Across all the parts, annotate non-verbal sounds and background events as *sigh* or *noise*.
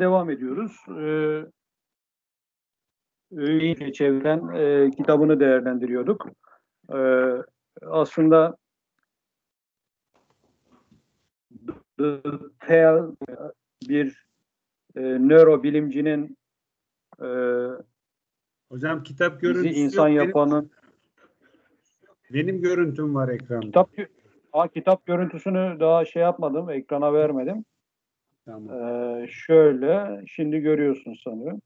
devam ediyoruz. Ee, Öğeyle çeviren e, kitabını değerlendiriyorduk. Ee, aslında The Tale bir e, nörobilimcinin e, Hocam kitap bizi görüntüsü insan yok. yapanın Benim, benim görüntüm var ekranda. kitap ha, kitap görüntüsünü daha şey yapmadım, ekrana vermedim. Tamam. Ee, şöyle, şimdi görüyorsun sanırım.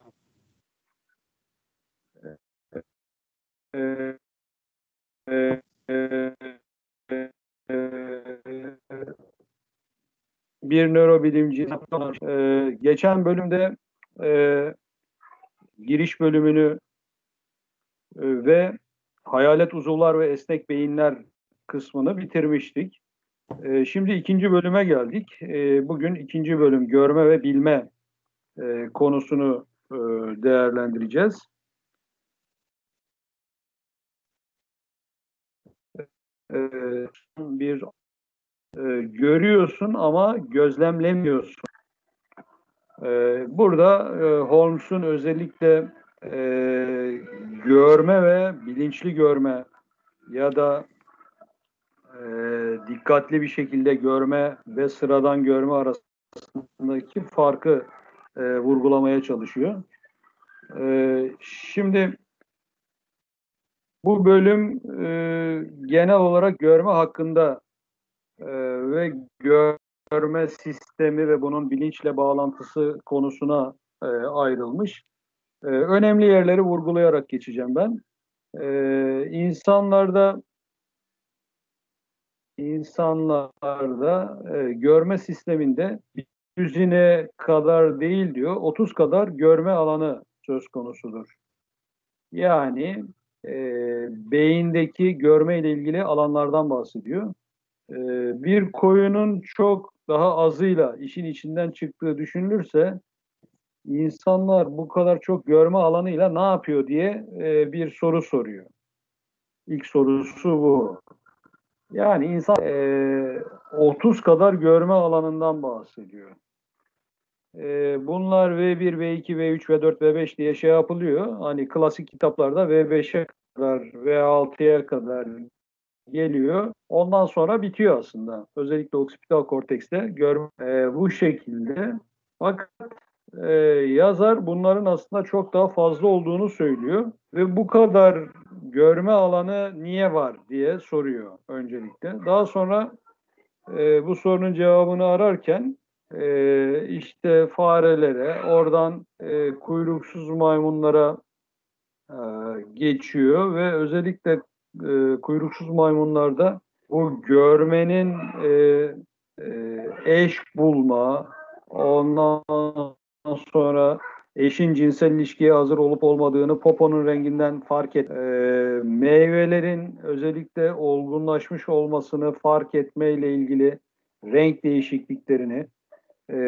Ee, e, e, e, bir nörobilimci. Ee, geçen bölümde giriş bölümünü e, ve hayalet uzuvlar ve esnek beyinler kısmını bitirmiştik. Ee, şimdi ikinci bölüme geldik. Ee, bugün ikinci bölüm görme ve bilme e, konusunu e, değerlendireceğiz. Ee, bir e, görüyorsun ama gözlemlemiyorsun. Burada Holmes'un özellikle görme ve bilinçli görme ya da e, dikkatli bir şekilde görme ve sıradan görme arasındaki farkı e, vurgulamaya çalışıyor. E, şimdi bu bölüm e, genel olarak görme hakkında e, ve görme sistemi ve bunun bilinçle bağlantısı konusuna e, ayrılmış. E, önemli yerleri vurgulayarak geçeceğim ben. E, insanlarda insanlarda e, görme sisteminde yüzüne kadar değil diyor, 30 kadar görme alanı söz konusudur. Yani e, beyindeki görme ile ilgili alanlardan bahsediyor. E, bir koyunun çok daha azıyla işin içinden çıktığı düşünülürse insanlar bu kadar çok görme alanıyla ne yapıyor diye e, bir soru soruyor. İlk sorusu bu. Yani insan e, 30 kadar görme alanından bahsediyor. E, bunlar V1, V2, V3, V4, V5 diye şey yapılıyor. Hani klasik kitaplarda V5'e kadar, V6'ya kadar geliyor. Ondan sonra bitiyor aslında. Özellikle oksipital kortekste görme e, bu şekilde. Fakat e, yazar bunların aslında çok daha fazla olduğunu söylüyor ve bu kadar görme alanı niye var diye soruyor öncelikle. Daha sonra e, bu sorunun cevabını ararken e, işte farelere, oradan e, kuyruksuz maymunlara e, geçiyor ve özellikle e, kuyruksuz maymunlarda bu görmenin e, e, eş bulma, ondan sonra eşin cinsel ilişkiye hazır olup olmadığını poponun renginden fark et. E, meyvelerin özellikle olgunlaşmış olmasını fark etme ile ilgili renk değişikliklerini e,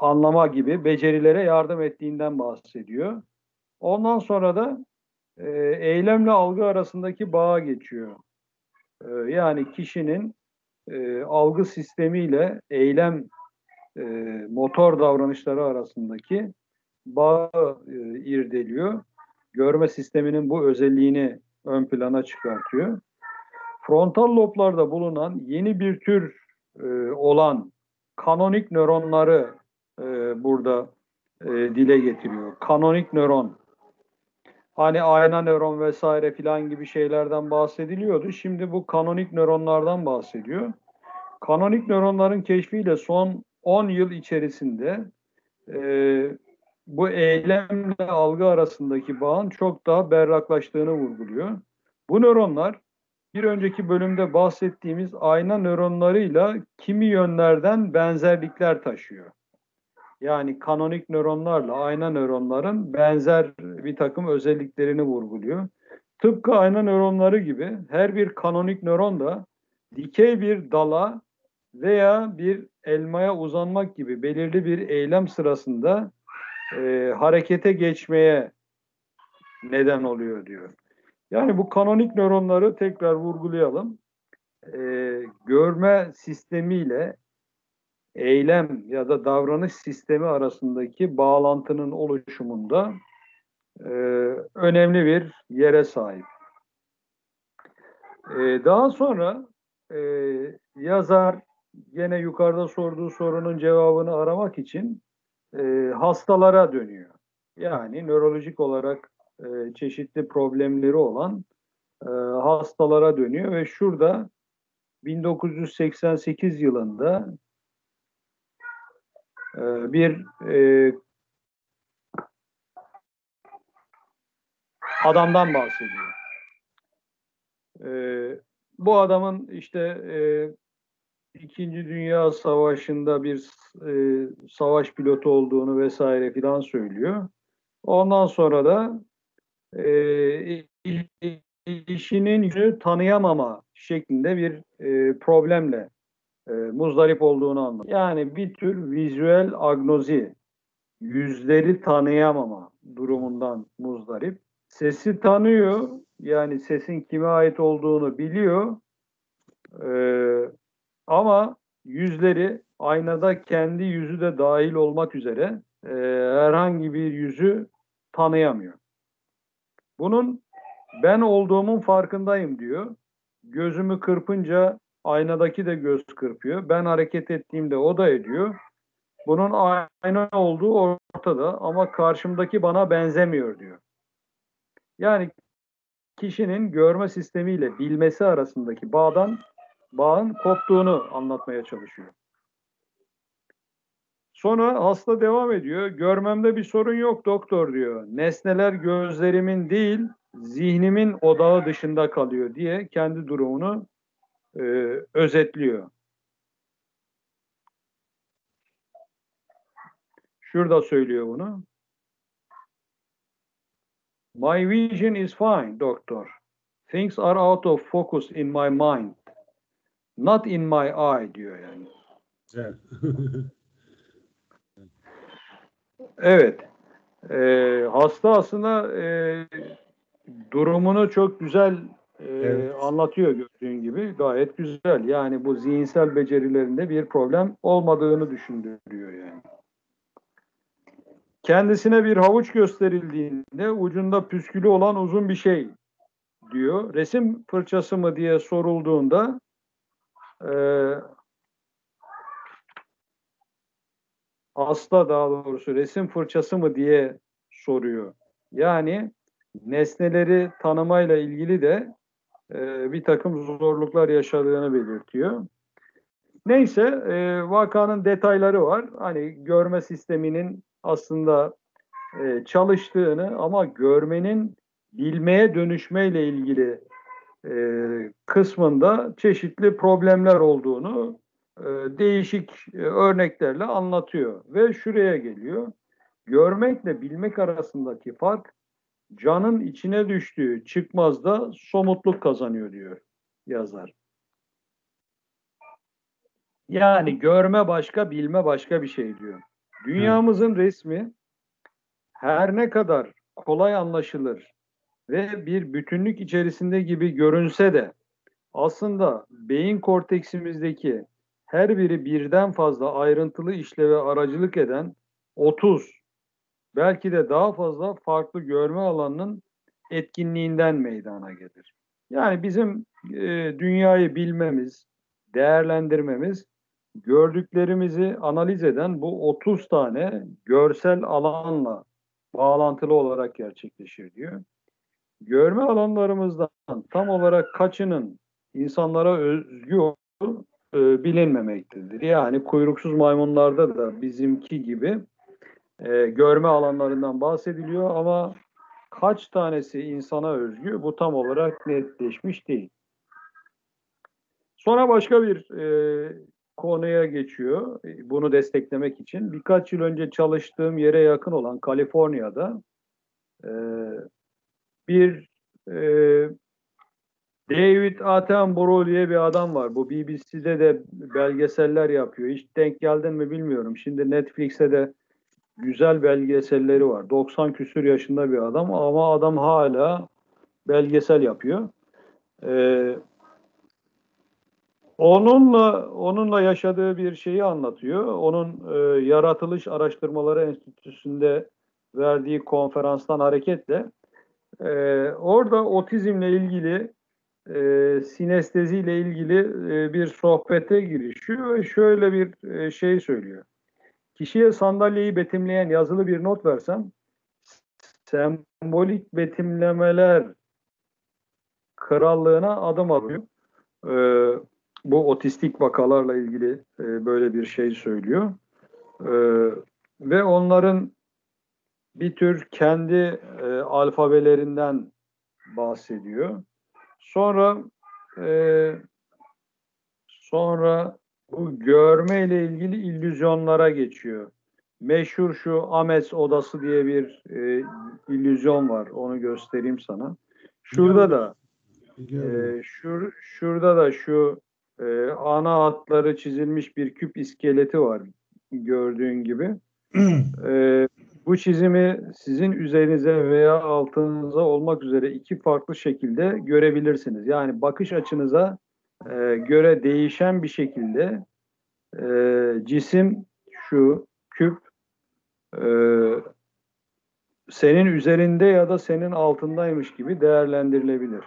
anlama gibi becerilere yardım ettiğinden bahsediyor. Ondan sonra da e, eylemle algı arasındaki bağa geçiyor. E, yani kişinin e, algı sistemiyle eylem e, motor davranışları arasındaki bağı e, irdeliyor. Görme sisteminin bu özelliğini ön plana çıkartıyor. Frontal loblarda bulunan yeni bir tür e, olan kanonik nöronları e, burada e, dile getiriyor. Kanonik nöron. Hani ayna nöron vesaire filan gibi şeylerden bahsediliyordu. Şimdi bu kanonik nöronlardan bahsediyor. Kanonik nöronların keşfiyle son 10 yıl içerisinde e, bu eylemle algı arasındaki bağın çok daha berraklaştığını vurguluyor. Bu nöronlar bir önceki bölümde bahsettiğimiz ayna nöronlarıyla kimi yönlerden benzerlikler taşıyor. Yani kanonik nöronlarla ayna nöronların benzer bir takım özelliklerini vurguluyor. Tıpkı ayna nöronları gibi her bir kanonik nöron da dikey bir dala veya bir elmaya uzanmak gibi belirli bir eylem sırasında e, harekete geçmeye neden oluyor diyor. Yani bu kanonik nöronları tekrar vurgulayalım. E, görme sistemiyle eylem ya da davranış sistemi arasındaki bağlantının oluşumunda e, önemli bir yere sahip. E, daha sonra e, yazar yine yukarıda sorduğu sorunun cevabını aramak için e, hastalara dönüyor. Yani nörolojik olarak e, çeşitli problemleri olan e, hastalara dönüyor ve şurada 1988 yılında e, bir e, adamdan bahsediyor. E, bu adamın işte e, İkinci Dünya Savaşı'nda bir e, savaş pilotu olduğunu vesaire filan söylüyor. Ondan sonra da e, işinin yüzünü tanıyamama şeklinde bir e, problemle e, muzdarip olduğunu anlatıyor. Yani bir tür vizüel agnozi, yüzleri tanıyamama durumundan muzdarip. Sesi tanıyor, yani sesin kime ait olduğunu biliyor. E, ama yüzleri aynada kendi yüzü de dahil olmak üzere e, herhangi bir yüzü tanıyamıyor. Bunun ben olduğumun farkındayım diyor. Gözümü kırpınca aynadaki de göz kırpıyor. Ben hareket ettiğimde o da ediyor. Bunun ayna olduğu ortada ama karşımdaki bana benzemiyor diyor. Yani kişinin görme sistemiyle bilmesi arasındaki bağdan bağın koptuğunu anlatmaya çalışıyor. Sonra hasta devam ediyor. Görmemde bir sorun yok doktor diyor. Nesneler gözlerimin değil, zihnimin odağı dışında kalıyor diye kendi durumunu e, özetliyor. Şurada söylüyor bunu. My vision is fine, doctor. Things are out of focus in my mind. Not in my eye diyor yani. Güzel. *laughs* Evet. Ee, hasta aslında e, durumunu çok güzel e, Evet. anlatıyor gördüğün gibi. Gayet güzel. Yani bu zihinsel becerilerinde bir problem olmadığını düşündürüyor yani. Kendisine bir havuç gösterildiğinde ucunda püskülü olan uzun bir şey diyor. Resim fırçası mı diye sorulduğunda e, hasta daha doğrusu resim fırçası mı diye soruyor. Yani nesneleri tanımayla ilgili de e, bir takım zorluklar yaşadığını belirtiyor. Neyse e, vakanın detayları var. Hani görme sisteminin aslında e, çalıştığını ama görmenin bilmeye dönüşmeyle ilgili e, kısmında çeşitli problemler olduğunu e, değişik e, örneklerle anlatıyor ve şuraya geliyor. Görmekle bilmek arasındaki fark canın içine düştüğü çıkmazda somutluk kazanıyor diyor yazar. Yani görme başka, bilme başka bir şey diyor. Dünyamızın resmi her ne kadar kolay anlaşılır ve bir bütünlük içerisinde gibi görünse de aslında beyin korteksimizdeki her biri birden fazla ayrıntılı işleve aracılık eden 30 belki de daha fazla farklı görme alanının etkinliğinden meydana gelir. Yani bizim e, dünyayı bilmemiz, değerlendirmemiz gördüklerimizi analiz eden bu 30 tane görsel alanla bağlantılı olarak gerçekleşir diyor. Görme alanlarımızdan tam olarak kaçının insanlara özgü olduğu e, bilinmemektedir. Yani kuyruksuz maymunlarda da bizimki gibi e, görme alanlarından bahsediliyor ama kaç tanesi insana özgü bu tam olarak netleşmiş değil. Sonra başka bir e, konuya geçiyor e, bunu desteklemek için. Birkaç yıl önce çalıştığım yere yakın olan Kaliforniya'da e, bir e, David Attenborough diye bir adam var. Bu BBC'de de belgeseller yapıyor. Hiç denk geldin mi bilmiyorum. Şimdi Netflix'te de güzel belgeselleri var. 90 küsür yaşında bir adam ama adam hala belgesel yapıyor. Ee, Onunla onunla yaşadığı bir şeyi anlatıyor. Onun e, yaratılış araştırmaları enstitüsünde verdiği konferanstan hareketle e, orada otizmle ilgili e, sinesteziyle ilgili e, bir sohbete girişiyor ve şöyle bir e, şey söylüyor. Kişiye sandalyeyi betimleyen yazılı bir not versem sembolik betimlemeler krallığına adım alıyor. E, bu otistik vakalarla ilgili e, böyle bir şey söylüyor. E, ve onların bir tür kendi e, alfabelerinden bahsediyor. Sonra e, sonra bu görme ile ilgili illüzyonlara geçiyor. Meşhur şu Ames odası diye bir e, illüzyon var. Onu göstereyim sana. Şurada da e, şur, şurada da şu e, ana hatları çizilmiş bir küp iskeleti var gördüğün gibi. *clears throat* e, bu çizimi sizin üzerinize veya altınıza olmak üzere iki farklı şekilde görebilirsiniz. Yani bakış açınıza e, göre değişen bir şekilde e, cisim şu küp e, senin üzerinde ya da senin altındaymış gibi değerlendirilebilir.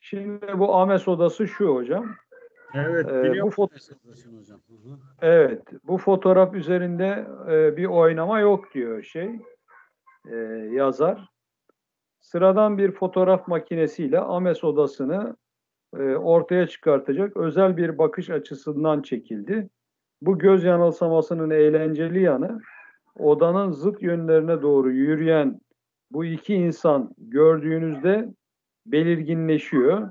Şimdi bu Ames odası şu hocam. Evet, Ee, bu fot- Ames odasını hocam. Hı hı. Evet, bu fotoğraf üzerinde e, bir oynama yok diyor şey e, yazar. Sıradan bir fotoğraf makinesiyle Ames odasını e, ortaya çıkartacak özel bir bakış açısından çekildi. Bu göz yanılsamasının eğlenceli yanı odanın zıt yönlerine doğru yürüyen bu iki insan gördüğünüzde belirginleşiyor.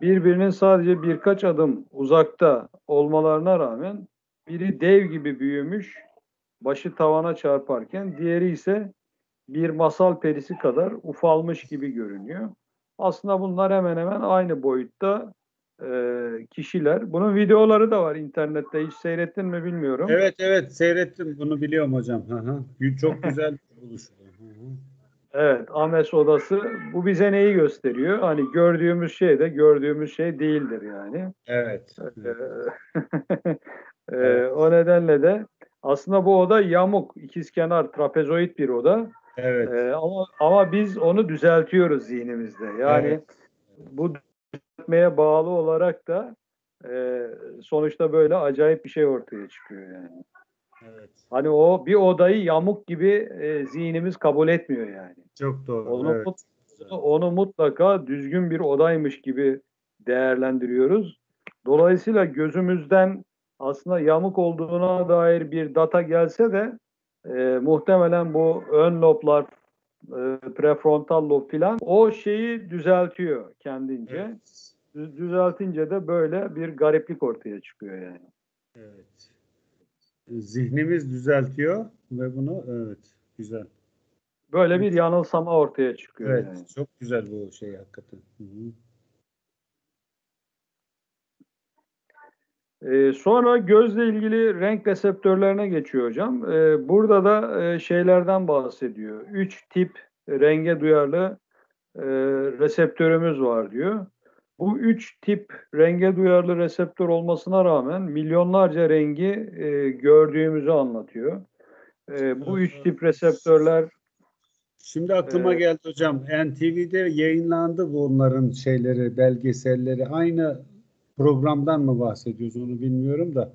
Birbirinin sadece birkaç adım uzakta olmalarına rağmen biri dev gibi büyümüş, başı tavana çarparken diğeri ise bir masal perisi kadar ufalmış gibi görünüyor. Aslında bunlar hemen hemen aynı boyutta e, kişiler. Bunun videoları da var internette. Hiç seyrettin mi bilmiyorum. Evet evet seyrettim bunu biliyorum hocam. Hı hı. Çok güzel bir buluş. bu. Hı hı. Evet, Ames odası. Bu bize neyi gösteriyor? Hani gördüğümüz şey de gördüğümüz şey değildir yani. Evet. Ee, *laughs* e, o nedenle de aslında bu oda yamuk, ikizkenar, trapezoid bir oda. Evet. Ee, ama ama biz onu düzeltiyoruz zihnimizde. Yani Evet. bu düzeltmeye bağlı olarak da e, sonuçta böyle acayip bir şey ortaya çıkıyor yani. Evet. Hani o bir odayı yamuk gibi e, zihnimiz kabul etmiyor yani. Çok doğru. Onu, evet. mut- onu mutlaka düzgün bir odaymış gibi değerlendiriyoruz. Dolayısıyla gözümüzden aslında yamuk olduğuna dair bir data gelse de e, muhtemelen bu ön loblar, e, prefrontal lob filan o şeyi düzeltiyor kendince. Evet. Dü- Düzeltince de böyle bir gariplik ortaya çıkıyor yani. Evet. Zihnimiz düzeltiyor ve bunu evet güzel. Böyle bir yanılsama ortaya çıkıyor Evet yani. çok güzel bu şey hakikaten. Hı hı. Ee, sonra gözle ilgili renk reseptörlerine geçiyor hocam. Ee, burada da e, şeylerden bahsediyor. Üç tip renge duyarlı e, reseptörümüz var diyor. Bu üç tip renge duyarlı reseptör olmasına rağmen milyonlarca rengi e, gördüğümüzü anlatıyor. E, bu üç tip reseptörler Şimdi aklıma Evet. geldi hocam. NTV'de yayınlandı bunların şeyleri, belgeselleri. Aynı programdan mı bahsediyoruz onu bilmiyorum da.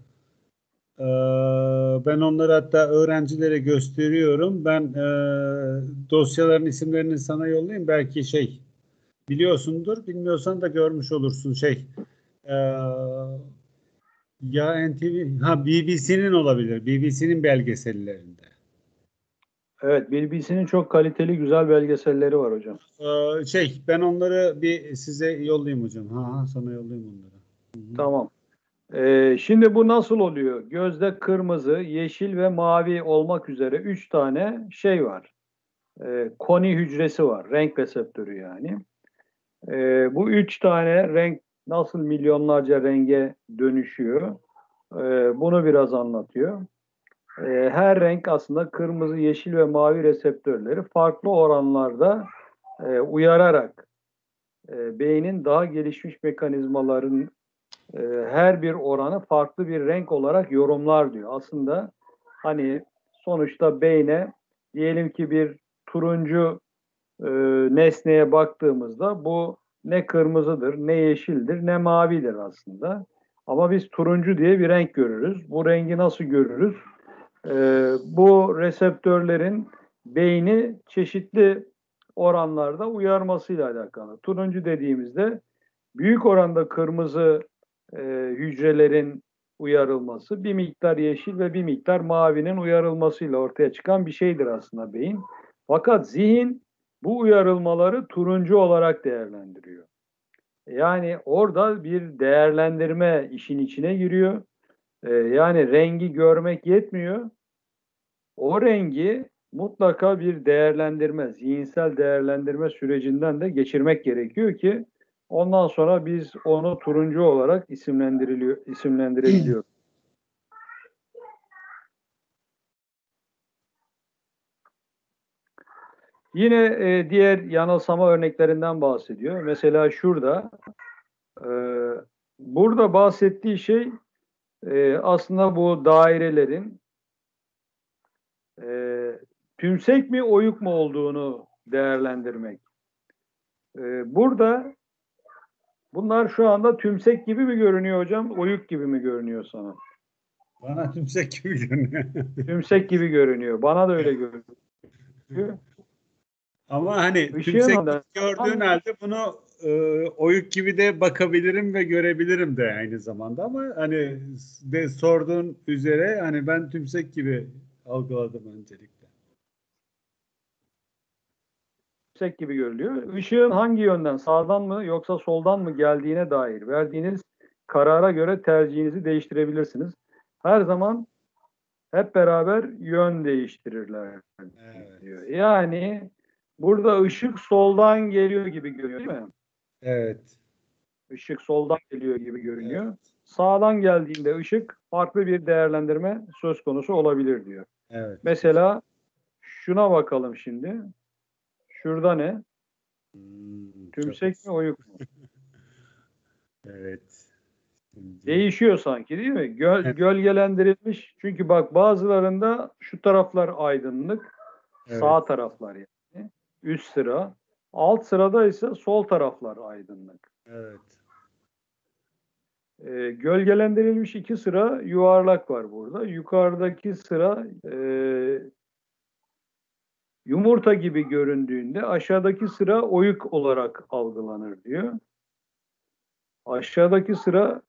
Ee, ben onları hatta öğrencilere gösteriyorum. Ben e, dosyaların isimlerini sana yollayayım. Belki şey biliyorsundur. Bilmiyorsan da görmüş olursun şey. Ee, ya NTV, ha BBC'nin olabilir. BBC'nin belgesellerinde. evet BBC'nin çok kaliteli güzel belgeselleri var hocam. Ee, şey ben onları bir size yollayayım hocam. Ha, ha sana yollayayım onları. Tamam. Ee, şimdi bu nasıl oluyor? Gözde kırmızı, yeşil ve mavi olmak üzere üç tane şey var. Ee, koni hücresi var. Renk reseptörü yani. Ee, bu üç tane renk nasıl milyonlarca renge dönüşüyor? Ee, bunu biraz anlatıyor. Ee, her renk aslında kırmızı, yeşil ve mavi reseptörleri farklı oranlarda e, uyararak e, beynin daha gelişmiş mekanizmaların e, her bir oranı farklı bir renk olarak yorumlar diyor. Aslında hani sonuçta beyne diyelim ki bir turuncu e, nesneye baktığımızda bu ne kırmızıdır, ne yeşildir, ne mavidir aslında. Ama biz turuncu diye bir renk görürüz. Bu rengi nasıl görürüz? E, bu reseptörlerin beyni çeşitli oranlarda uyarmasıyla alakalı. Turuncu dediğimizde büyük oranda kırmızı e, hücrelerin uyarılması, bir miktar yeşil ve bir miktar mavinin uyarılmasıyla ortaya çıkan bir şeydir aslında beyin. Fakat zihin bu uyarılmaları turuncu olarak değerlendiriyor. Yani orada bir değerlendirme işin içine giriyor. Ee, yani rengi görmek yetmiyor. O rengi mutlaka bir değerlendirme, zihinsel değerlendirme sürecinden de geçirmek gerekiyor ki ondan sonra biz onu turuncu olarak isimlendiriliyor, isimlendirebiliyoruz. *clears throat* Yine e, diğer yanılsama örneklerinden bahsediyor. Mesela şurada e, burada bahsettiği şey e, aslında bu dairelerin e, tümsek mi oyuk mu olduğunu değerlendirmek. E, burada bunlar şu anda tümsek gibi mi görünüyor hocam? Oyuk gibi mi görünüyor sana? Bana tümsek gibi görünüyor. *laughs* tümsek gibi görünüyor. Bana da öyle görünüyor. Ama hani Işığın tümsek anda- gördüğün halde bunu e, oyuk gibi de bakabilirim ve görebilirim de aynı zamanda ama hani de sorduğun üzere hani ben tümsek gibi algıladım öncelikle. Yüksek gibi görülüyor. Işığın hangi yönden, sağdan mı yoksa soldan mı geldiğine dair verdiğiniz karara göre tercihinizi değiştirebilirsiniz. Her zaman hep beraber yön değiştirirler Evet. diyor. Yani burada ışık soldan geliyor gibi görünüyor değil mi? Evet. Işık soldan geliyor gibi görünüyor. Sağdan geldiğinde ışık farklı bir değerlendirme söz konusu olabilir diyor. Evet. Mesela şuna bakalım şimdi. Şurada ne? Hmm, Tümsek çok- mi oyuk mu? *laughs* Evet. Şimdi- Değişiyor sanki değil mi? Göl, Evet. gölgelendirilmiş. Çünkü bak bazılarında şu taraflar aydınlık, Evet. sağ taraflar yani. Üst sıra. Alt sırada ise sol taraflar aydınlık. Evet. Ee, gölgelendirilmiş iki sıra yuvarlak var burada. Yukarıdaki sıra e, yumurta gibi göründüğünde aşağıdaki sıra oyuk olarak algılanır diyor. Aşağıdaki sıra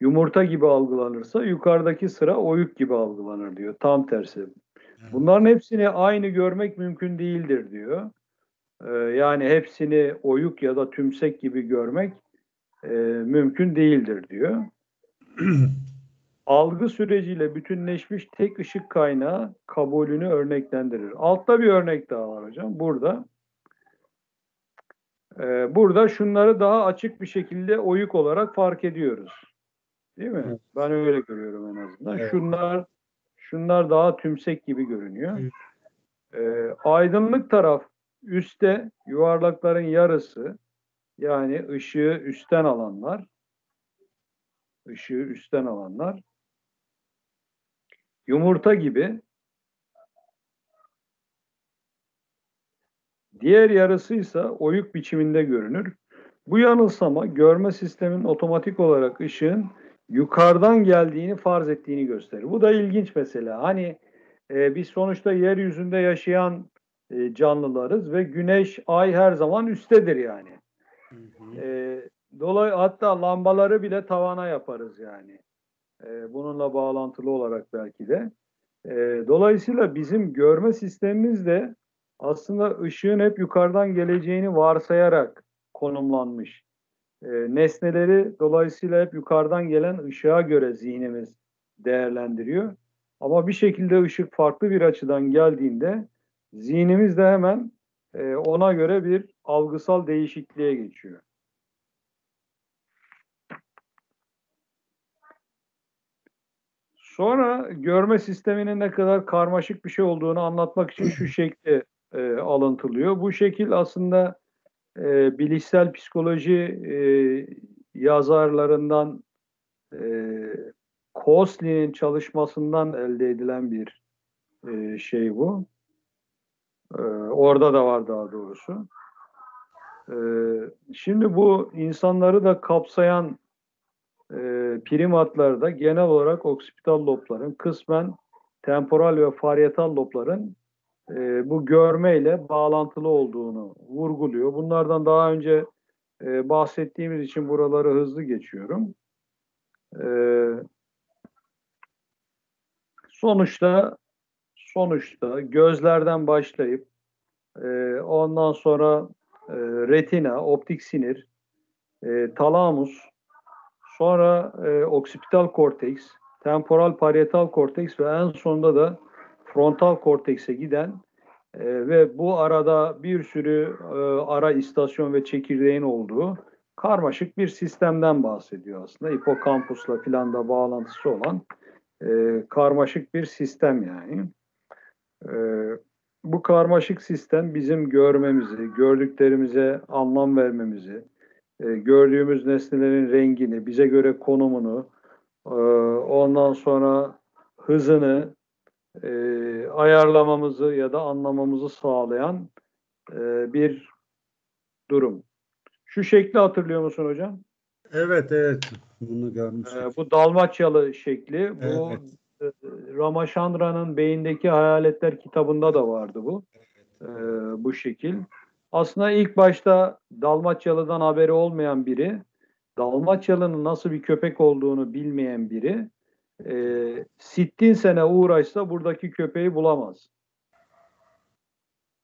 yumurta gibi algılanırsa yukarıdaki sıra oyuk gibi algılanır diyor. Tam tersi. Bunların hepsini aynı görmek mümkün değildir diyor. Ee, yani hepsini oyuk ya da tümsek gibi görmek e, mümkün değildir diyor. *clears throat* Algı süreciyle bütünleşmiş tek ışık kaynağı kabulünü örneklendirir. Altta bir örnek daha var hocam. Burada Ee, burada şunları daha açık bir şekilde oyuk olarak fark ediyoruz. Değil mi? Evet. Ben öyle görüyorum en azından. Evet. Şunlar şunlar daha tümsek gibi görünüyor. Evet. Ee, aydınlık taraf üstte yuvarlakların yarısı yani ışığı üstten alanlar ışığı üstten alanlar yumurta gibi diğer yarısı ise oyuk biçiminde görünür. Bu yanılsama görme sistemin otomatik olarak ışığın yukarıdan geldiğini farz ettiğini gösterir. Bu da ilginç mesela. Hani e, biz sonuçta yeryüzünde yaşayan e, canlılarız ve güneş, ay her zaman üsttedir yani. Hı hı. E, dolay hatta lambaları bile tavana yaparız yani. E, bununla bağlantılı olarak belki de. E, dolayısıyla bizim görme sistemimiz de aslında ışığın hep yukarıdan geleceğini varsayarak konumlanmış. E, nesneleri dolayısıyla hep yukarıdan gelen ışığa göre zihnimiz değerlendiriyor. Ama bir şekilde ışık farklı bir açıdan geldiğinde zihnimiz de hemen e, ona göre bir algısal değişikliğe geçiyor. Sonra görme sisteminin ne kadar karmaşık bir şey olduğunu anlatmak için şu *clears throat* şekli e, alıntılıyor. Bu şekil aslında e, bilişsel psikoloji e, yazarlarından e, Kosli'nin çalışmasından elde edilen bir e, şey bu. E, orada da var daha doğrusu. E, şimdi bu insanları da kapsayan primatlarda genel olarak oksipital lobların kısmen temporal ve faryetal lobların e, bu görmeyle bağlantılı olduğunu vurguluyor. Bunlardan daha önce e, bahsettiğimiz için buraları hızlı geçiyorum. E, sonuçta sonuçta gözlerden başlayıp e, ondan sonra e, retina, optik sinir, e, talamus, sonra e, oksipital korteks, temporal parietal korteks ve en sonunda da frontal kortekse giden e, ve bu arada bir sürü e, ara istasyon ve çekirdeğin olduğu karmaşık bir sistemden bahsediyor aslında. Hipokampusla filan da bağlantısı olan e, karmaşık bir sistem yani. E, bu karmaşık sistem bizim görmemizi, gördüklerimize anlam vermemizi, gördüğümüz nesnelerin rengini, bize göre konumunu, e, ondan sonra hızını e, ayarlamamızı ya da anlamamızı sağlayan e, bir durum. Şu şekli hatırlıyor musun hocam? Evet evet bunu görmüştüm. E, bu Dalmaçyalı şekli. Bu Evet. e, Ramachandra'nın Beyindeki Hayaletler kitabında da vardı bu. E, bu şekil. Aslında ilk başta Dalmaçyalı'dan haberi olmayan biri, Dalmaçyalı'nın nasıl bir köpek olduğunu bilmeyen biri, e, sittin sene uğraşsa buradaki köpeği bulamaz.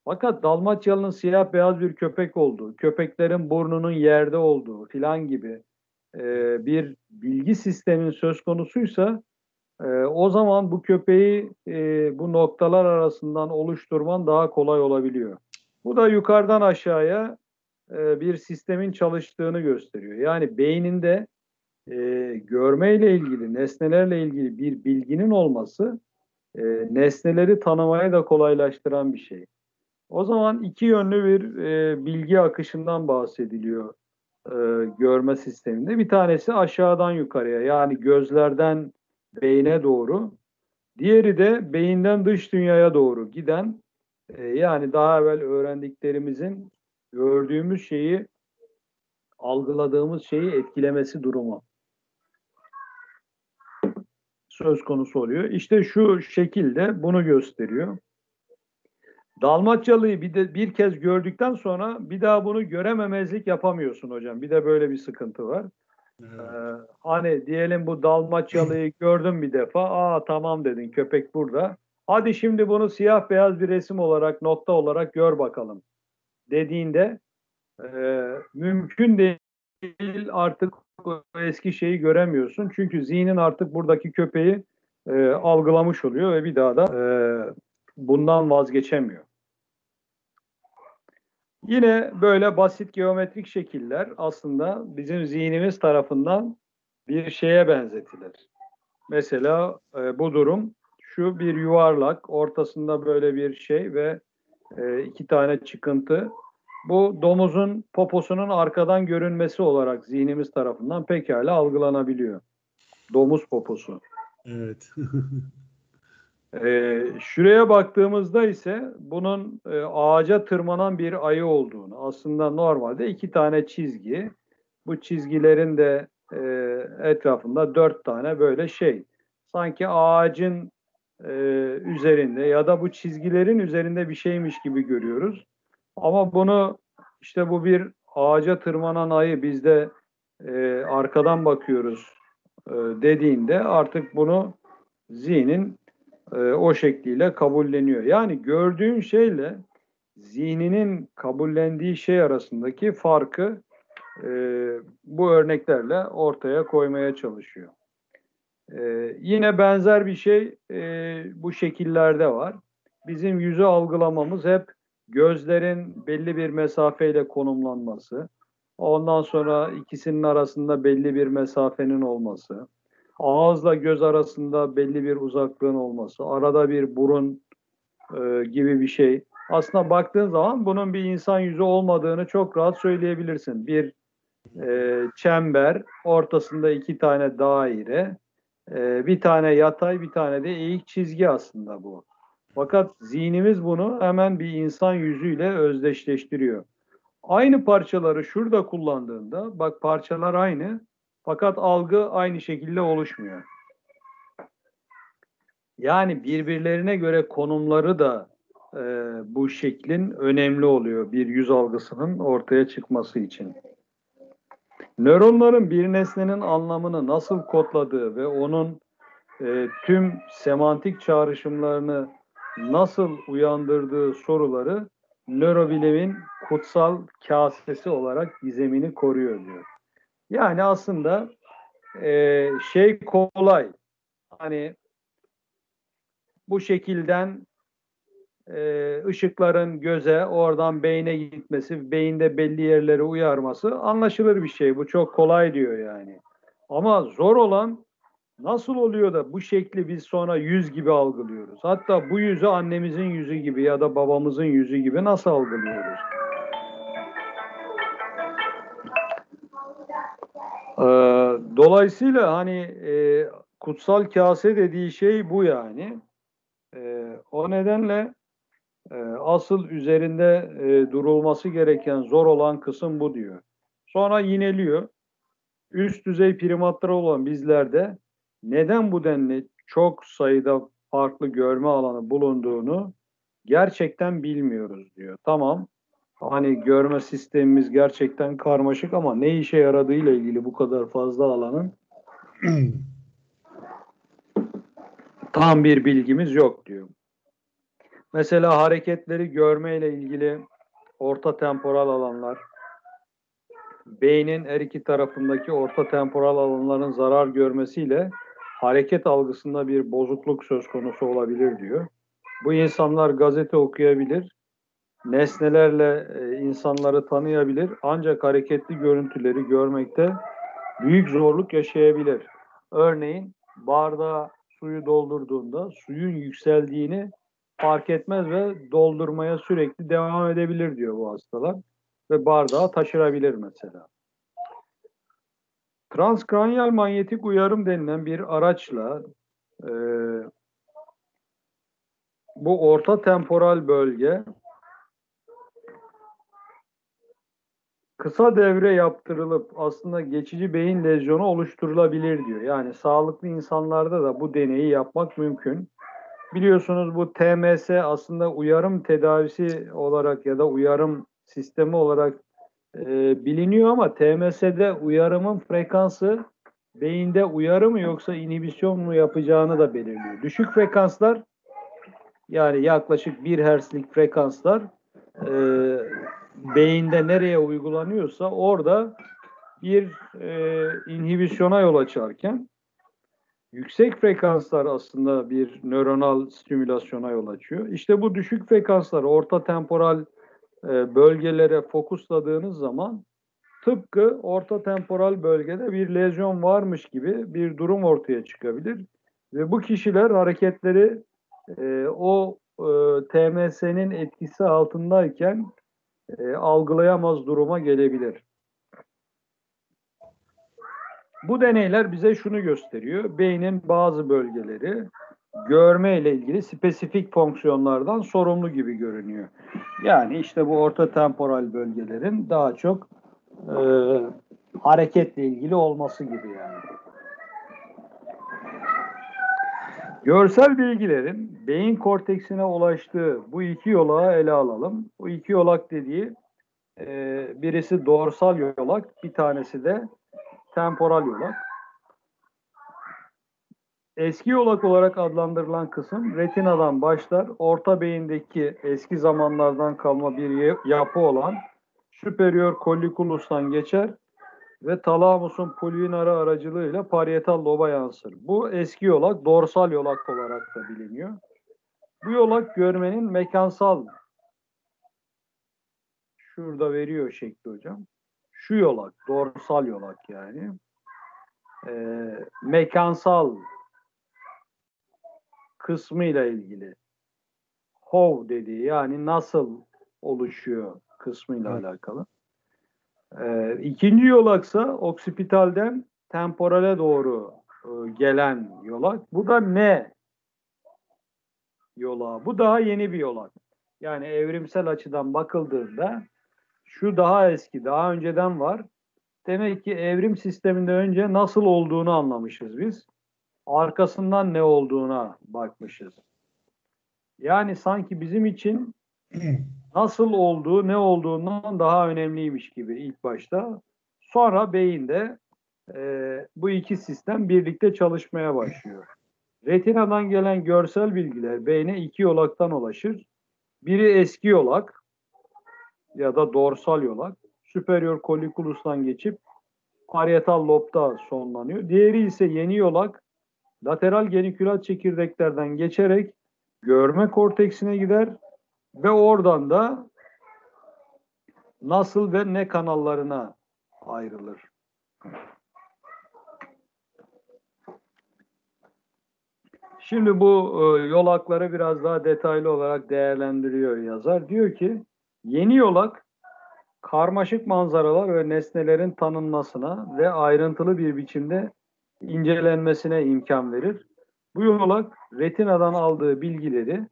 Fakat Dalmaçyalı'nın siyah beyaz bir köpek olduğu, köpeklerin burnunun yerde olduğu filan gibi e, bir bilgi sistemin söz konusuysa e, o zaman bu köpeği e, bu noktalar arasından oluşturman daha kolay olabiliyor. Bu da yukarıdan aşağıya e, bir sistemin çalıştığını gösteriyor. Yani beyninde e, görmeyle ilgili, nesnelerle ilgili bir bilginin olması e, nesneleri tanımaya da kolaylaştıran bir şey. O zaman iki yönlü bir e, bilgi akışından bahsediliyor e, görme sisteminde. Bir tanesi aşağıdan yukarıya yani gözlerden beyne doğru. Diğeri de beyinden dış dünyaya doğru giden e, yani daha evvel öğrendiklerimizin gördüğümüz şeyi algıladığımız şeyi etkilemesi durumu söz konusu oluyor. İşte şu şekilde bunu gösteriyor. Dalmaçyalı'yı bir de bir kez gördükten sonra bir daha bunu görememezlik yapamıyorsun hocam. Bir de böyle bir sıkıntı var. Evet. Ee, hani diyelim bu Dalmaçyalı'yı gördün bir defa. Aa tamam dedin köpek burada. Hadi şimdi bunu siyah beyaz bir resim olarak nokta olarak gör bakalım dediğinde e, mümkün değil artık o eski şeyi göremiyorsun. Çünkü zihnin artık buradaki köpeği e, algılamış oluyor ve bir daha da e, bundan vazgeçemiyor. Yine böyle basit geometrik şekiller aslında bizim zihnimiz tarafından bir şeye benzetilir. Mesela e, bu durum şu bir yuvarlak, ortasında böyle bir şey ve e, iki tane çıkıntı. Bu domuzun poposunun arkadan görünmesi olarak zihnimiz tarafından pekala algılanabiliyor. Domuz poposu. Evet. Ee, şuraya baktığımızda ise bunun e, ağaca tırmanan bir ayı olduğunu, aslında normalde iki tane çizgi, bu çizgilerin de e, etrafında dört tane böyle şey, sanki ağacın e, üzerinde ya da bu çizgilerin üzerinde bir şeymiş gibi görüyoruz. Ama bunu işte bu bir ağaca tırmanan ayı bizde e, arkadan bakıyoruz e, dediğinde artık bunu zihnin e, o şekliyle kabulleniyor. Yani gördüğün şeyle zihninin kabullendiği şey arasındaki farkı e, bu örneklerle ortaya koymaya çalışıyor. E, yine benzer bir şey e, bu şekillerde var. Bizim yüzü algılamamız hep gözlerin belli bir mesafeyle konumlanması, ondan sonra ikisinin arasında belli bir mesafenin olması, ağızla göz arasında belli bir uzaklığın olması, arada bir burun e, gibi bir şey. Aslında baktığın zaman bunun bir insan yüzü olmadığını çok rahat söyleyebilirsin. Bir e, çember, ortasında iki tane daire, e, bir tane yatay, bir tane de eğik çizgi aslında bu. Fakat zihnimiz bunu hemen bir insan yüzüyle özdeşleştiriyor. Aynı parçaları şurada kullandığında, bak parçalar aynı, fakat algı aynı şekilde oluşmuyor. Yani birbirlerine göre konumları da e, bu şeklin önemli oluyor bir yüz algısının ortaya çıkması için. Nöronların bir nesnenin anlamını nasıl kodladığı ve onun e, tüm semantik çağrışımlarını nasıl uyandırdığı soruları nörobilimin kutsal kasesi olarak gizemini koruyor diyor. Yani aslında e, şey kolay. Hani bu şekilden e, ışıkların göze, oradan beyne gitmesi, beyinde belli yerleri uyarması anlaşılır bir şey. Bu çok kolay diyor yani. Ama zor olan nasıl oluyor da bu şekli biz sonra yüz gibi algılıyoruz? Hatta bu yüzü annemizin yüzü gibi ya da babamızın yüzü gibi nasıl algılıyoruz? Ee, dolayısıyla hani e, kutsal kase dediği şey bu yani. E, o nedenle asıl üzerinde e, durulması gereken zor olan kısım bu diyor. Sonra yineliyor. Üst düzey primatlar olan bizlerde neden bu denli çok sayıda farklı görme alanı bulunduğunu gerçekten bilmiyoruz diyor. Tamam. Hani görme sistemimiz gerçekten karmaşık ama ne işe yaradığıyla ilgili bu kadar fazla alanın *clears throat* tam bir bilgimiz yok diyor. Mesela hareketleri görmeyle ilgili orta temporal alanlar, beynin her iki tarafındaki orta temporal alanların zarar görmesiyle hareket algısında bir bozukluk söz konusu olabilir diyor. Bu insanlar gazete okuyabilir, nesnelerle e, insanları tanıyabilir ancak hareketli görüntüleri görmekte büyük zorluk yaşayabilir. Örneğin bardağa suyu doldurduğunda suyun yükseldiğini fark etmez ve doldurmaya sürekli devam edebilir diyor bu hastalar. Ve bardağı taşırabilir mesela. Transkranyal manyetik uyarım denilen bir araçla e, bu orta temporal bölge kısa devre yaptırılıp aslında geçici beyin lezyonu oluşturulabilir diyor. Yani sağlıklı insanlarda da bu deneyi yapmak mümkün. Biliyorsunuz bu TMS aslında uyarım tedavisi olarak ya da uyarım sistemi olarak e, biliniyor ama TMS'de uyarımın frekansı beyinde uyarı mı yoksa inhibisyon mu yapacağını da belirliyor. Düşük frekanslar yani yaklaşık 1 Hz'lik frekanslar e, beyinde nereye uygulanıyorsa orada bir e, inhibisyona yol açarken yüksek frekanslar aslında bir nöronal stimülasyona yol açıyor. İşte bu düşük frekanslar orta temporal e, bölgelere fokusladığınız zaman tıpkı orta temporal bölgede bir lezyon varmış gibi bir durum ortaya çıkabilir. Ve bu kişiler hareketleri e, o e, TMS'nin etkisi altındayken e, algılayamaz duruma gelebilir. Bu deneyler bize şunu gösteriyor. Beynin bazı bölgeleri görme ile ilgili spesifik fonksiyonlardan sorumlu gibi görünüyor. Yani işte bu orta temporal bölgelerin daha çok e, hareketle ilgili olması gibi yani. Görsel bilgilerin beyin korteksine ulaştığı bu iki yolağı ele alalım. Bu iki yolak dediği e, birisi dorsal yolak, bir tanesi de temporal yolak. Eski yolak olarak adlandırılan kısım retinadan başlar. Orta beyindeki eski zamanlardan kalma bir yapı olan superior colliculus'tan geçer ve talamusun pulvinarı aracılığıyla parietal loba yansır. Bu eski yolak dorsal yolak olarak da biliniyor. Bu yolak görmenin mekansal şurada veriyor şekli hocam. Şu yolak, dorsal yolak yani. Ee, mekansal kısmıyla ilgili. How dediği yani nasıl oluşuyor kısmıyla evet. alakalı. Ee, ikinci yolaksa oksipitalden temporale doğru e, gelen yolak. Bu da ne yolağı? Bu daha yeni bir yolak. Yani evrimsel açıdan bakıldığında şu daha eski, daha önceden var. Demek ki evrim sisteminde önce nasıl olduğunu anlamışız biz. Arkasından ne olduğuna bakmışız. Yani sanki bizim için *clears throat* nasıl olduğu, ne olduğundan daha önemliymiş gibi ilk başta. Sonra beyinde e, bu iki sistem birlikte çalışmaya başlıyor. Retinadan gelen görsel bilgiler beyne iki yolaktan ulaşır. Biri eski yolak ya da dorsal yolak, superior colliculus'tan geçip parietal lobda sonlanıyor. Diğeri ise yeni yolak, lateral genikülat çekirdeklerden geçerek görme korteksine gider ve oradan da nasıl ve ne kanallarına ayrılır. Şimdi bu e, yolakları biraz daha detaylı olarak değerlendiriyor yazar. Diyor ki yeni yolak karmaşık manzaralar ve nesnelerin tanınmasına ve ayrıntılı bir biçimde incelenmesine imkan verir. Bu yolak retinadan aldığı bilgileri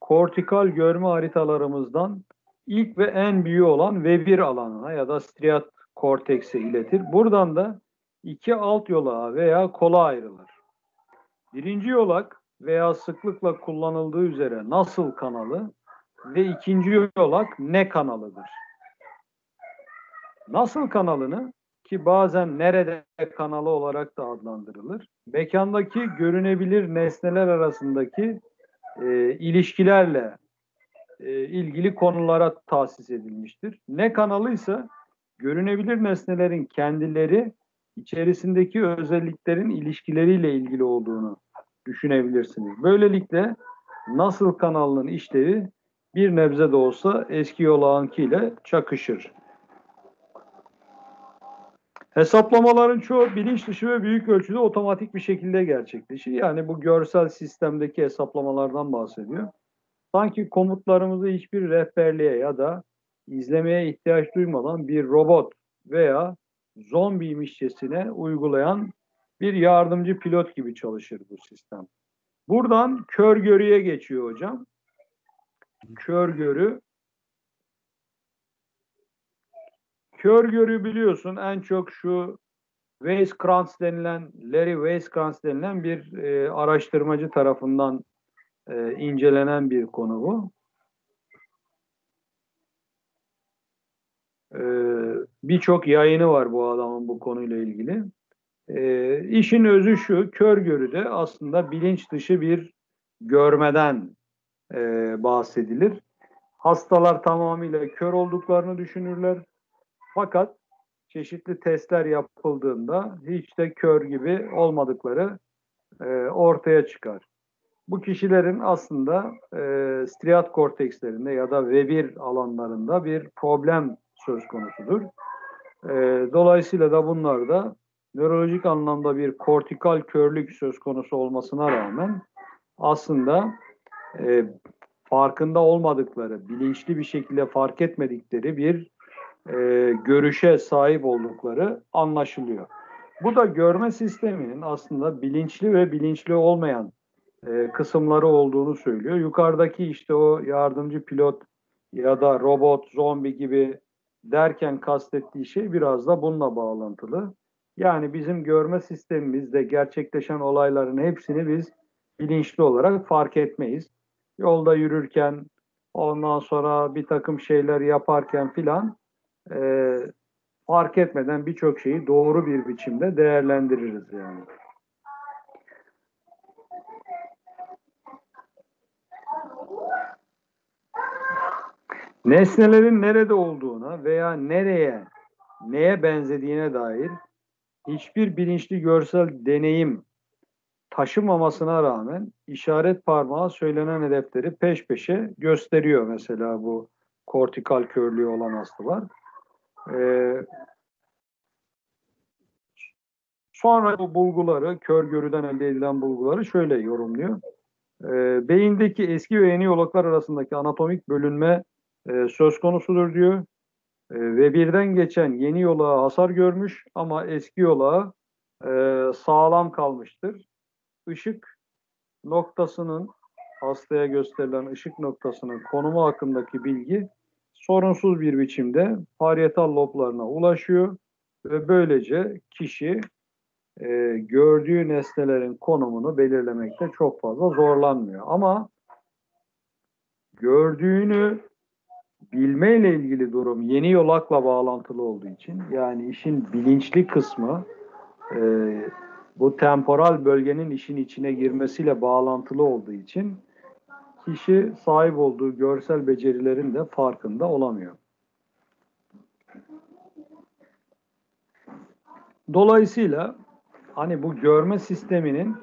kortikal görme haritalarımızdan ilk ve en büyüğü olan V1 alanına ya da striat kortekse iletir. Buradan da iki alt yolağa veya kola ayrılır. Birinci yolak veya sıklıkla kullanıldığı üzere nasıl kanalı ve ikinci yolak ne kanalıdır. Nasıl kanalını ki bazen nerede kanalı olarak da adlandırılır. Mekandaki görünebilir nesneler arasındaki e, ilişkilerle e, ilgili konulara tahsis edilmiştir. Ne kanalıysa görünebilir nesnelerin kendileri içerisindeki özelliklerin ilişkileriyle ilgili olduğunu düşünebilirsiniz. Böylelikle nasıl kanalının işlevi bir nebze de olsa eski yolağınkiyle çakışır. Hesaplamaların çoğu bilinç dışı ve büyük ölçüde otomatik bir şekilde gerçekleşir. Yani bu görsel sistemdeki hesaplamalardan bahsediyor. Sanki komutlarımızı hiçbir rehberliğe ya da izlemeye ihtiyaç duymadan bir robot veya zombiymişçesine uygulayan bir yardımcı pilot gibi çalışır bu sistem. Buradan kör görüye geçiyor hocam. Kör görü Kör görü biliyorsun en çok şu Weisskranz denilen, Larry Weisskranz denilen bir e, araştırmacı tarafından e, incelenen bir konu bu. E, Birçok yayını var bu adamın bu konuyla ilgili. E, işin özü şu, kör görüde aslında bilinç dışı bir görmeden e, bahsedilir. Hastalar tamamıyla kör olduklarını düşünürler fakat çeşitli testler yapıldığında hiç de kör gibi olmadıkları e, ortaya çıkar. Bu kişilerin aslında e, striat kortekslerinde ya da V1 alanlarında bir problem söz konusudur. E, dolayısıyla da bunlarda nörolojik anlamda bir kortikal körlük söz konusu olmasına rağmen aslında e, farkında olmadıkları, bilinçli bir şekilde fark etmedikleri bir e, görüşe sahip oldukları anlaşılıyor. Bu da görme sisteminin aslında bilinçli ve bilinçli olmayan e, kısımları olduğunu söylüyor. Yukarıdaki işte o yardımcı pilot ya da robot, zombi gibi derken kastettiği şey biraz da bununla bağlantılı. Yani bizim görme sistemimizde gerçekleşen olayların hepsini biz bilinçli olarak fark etmeyiz. Yolda yürürken, ondan sonra bir takım şeyler yaparken filan e, fark etmeden birçok şeyi doğru bir biçimde değerlendiririz yani. Nesnelerin nerede olduğuna veya nereye, neye benzediğine dair hiçbir bilinçli görsel deneyim taşımamasına rağmen işaret parmağı söylenen hedefleri peş peşe gösteriyor mesela bu kortikal körlüğü olan hastalar. Ee, sonra bu bulguları, kör görüden elde edilen bulguları şöyle yorumluyor. Ee, beyindeki eski ve yeni yolaklar arasındaki anatomik bölünme e, söz konusudur diyor. E, ve birden geçen yeni yola hasar görmüş ama eski yola e, sağlam kalmıştır. Işık noktasının hastaya gösterilen ışık noktasının konumu hakkındaki bilgi sorunsuz bir biçimde parietal loblarına ulaşıyor ve böylece kişi e, gördüğü nesnelerin konumunu belirlemekte çok fazla zorlanmıyor. Ama gördüğünü bilmeyle ilgili durum yeni yolakla bağlantılı olduğu için yani işin bilinçli kısmı e, bu temporal bölgenin işin içine girmesiyle bağlantılı olduğu için kişi sahip olduğu görsel becerilerin de farkında olamıyor. Dolayısıyla hani bu görme sisteminin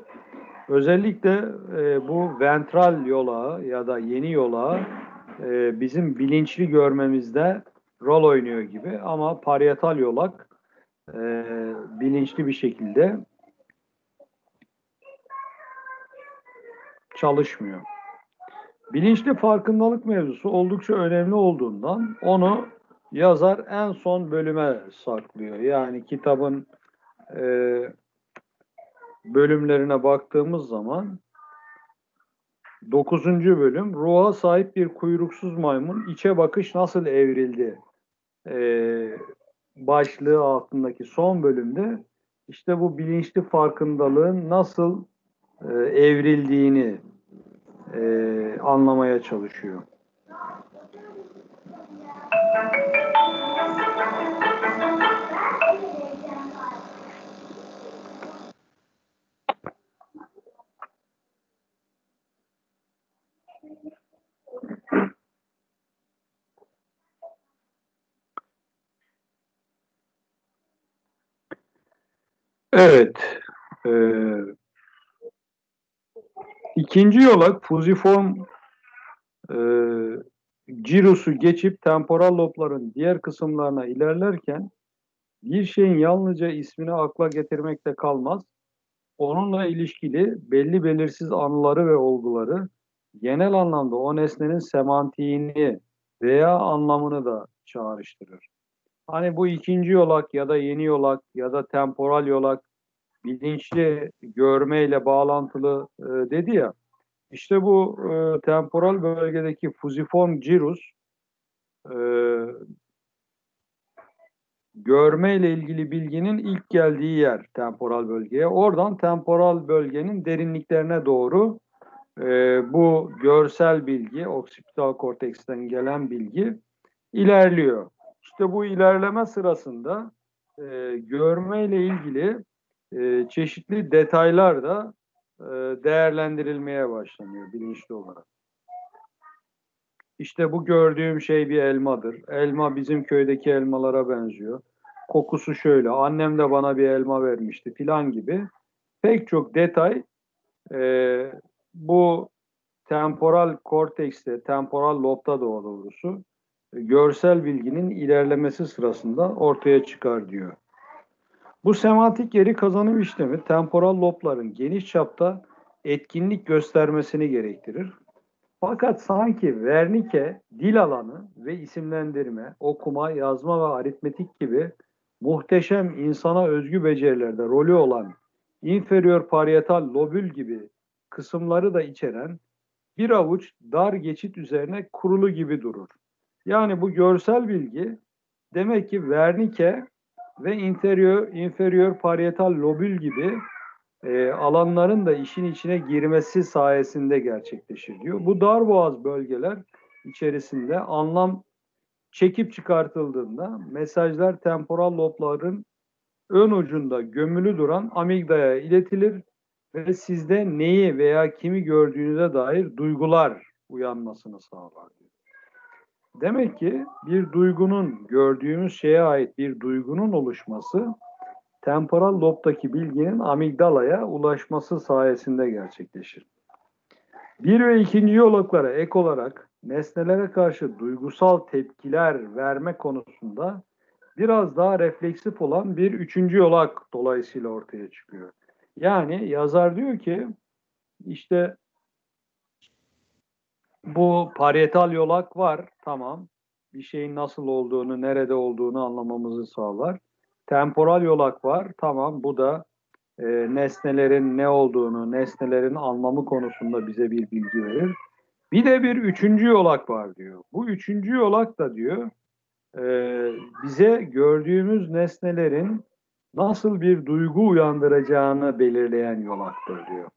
özellikle e, bu ventral yola ya da yeni yola e, bizim bilinçli görmemizde rol oynuyor gibi ama parietal yolak e, bilinçli bir şekilde çalışmıyor. Bilinçli farkındalık mevzusu oldukça önemli olduğundan onu yazar en son bölüme saklıyor. Yani kitabın e, bölümlerine baktığımız zaman 9. bölüm ruha sahip bir kuyruksuz maymun içe bakış nasıl evrildi e, başlığı altındaki son bölümde işte bu bilinçli farkındalığın nasıl e, evrildiğini e, anlamaya çalışıyor. Evet. E, ikinci yolak fuziform e, cirosu geçip temporal lobların diğer kısımlarına ilerlerken bir şeyin yalnızca ismini akla getirmekte kalmaz. Onunla ilişkili belli belirsiz anıları ve olguları genel anlamda o nesnenin semantiğini veya anlamını da çağrıştırır. Hani bu ikinci yolak ya da yeni yolak ya da temporal yolak bilinçli görmeyle bağlantılı e, dedi ya. İşte bu e, temporal bölgedeki fuziform gyrus e, görmeyle ilgili bilginin ilk geldiği yer temporal bölgeye. Oradan temporal bölgenin derinliklerine doğru e, bu görsel bilgi, oksipital korteksten gelen bilgi ilerliyor. İşte bu ilerleme sırasında e, görmeyle ilgili e, çeşitli detaylar da e, değerlendirilmeye başlanıyor bilinçli olarak. İşte bu gördüğüm şey bir elmadır. Elma bizim köydeki elmalara benziyor. Kokusu şöyle. Annem de bana bir elma vermişti filan gibi. Pek çok detay e, bu temporal kortekste, temporal lobda doğru doğrusu görsel bilginin ilerlemesi sırasında ortaya çıkar diyor. Bu semantik geri kazanım işlemi temporal lobların geniş çapta etkinlik göstermesini gerektirir. Fakat sanki Wernicke dil alanı ve isimlendirme, okuma, yazma ve aritmetik gibi muhteşem insana özgü becerilerde rolü olan inferior parietal lobül gibi kısımları da içeren bir avuç dar geçit üzerine kurulu gibi durur. Yani bu görsel bilgi demek ki Wernicke ve inferior, inferior parietal lobül gibi e, alanların da işin içine girmesi sayesinde gerçekleşir diyor. Bu dar boğaz bölgeler içerisinde anlam çekip çıkartıldığında mesajlar temporal lobların ön ucunda gömülü duran amigdaya iletilir ve sizde neyi veya kimi gördüğünüze dair duygular uyanmasını sağlar. Demek ki bir duygunun gördüğümüz şeye ait bir duygunun oluşması temporal lobdaki bilginin amigdalaya ulaşması sayesinde gerçekleşir. Bir ve ikinci yolaklara ek olarak nesnelere karşı duygusal tepkiler verme konusunda biraz daha refleksif olan bir üçüncü yolak dolayısıyla ortaya çıkıyor. Yani yazar diyor ki işte bu parietal yolak var tamam. bir şeyin nasıl olduğunu, nerede olduğunu anlamamızı sağlar. Temporal yolak var. Tamam bu da e, nesnelerin ne olduğunu, nesnelerin anlamı konusunda bize bir bilgi verir. Bir de bir üçüncü yolak var diyor. Bu üçüncü yolak da diyor e, bize gördüğümüz nesnelerin nasıl bir duygu uyandıracağını belirleyen yolaktır diyor.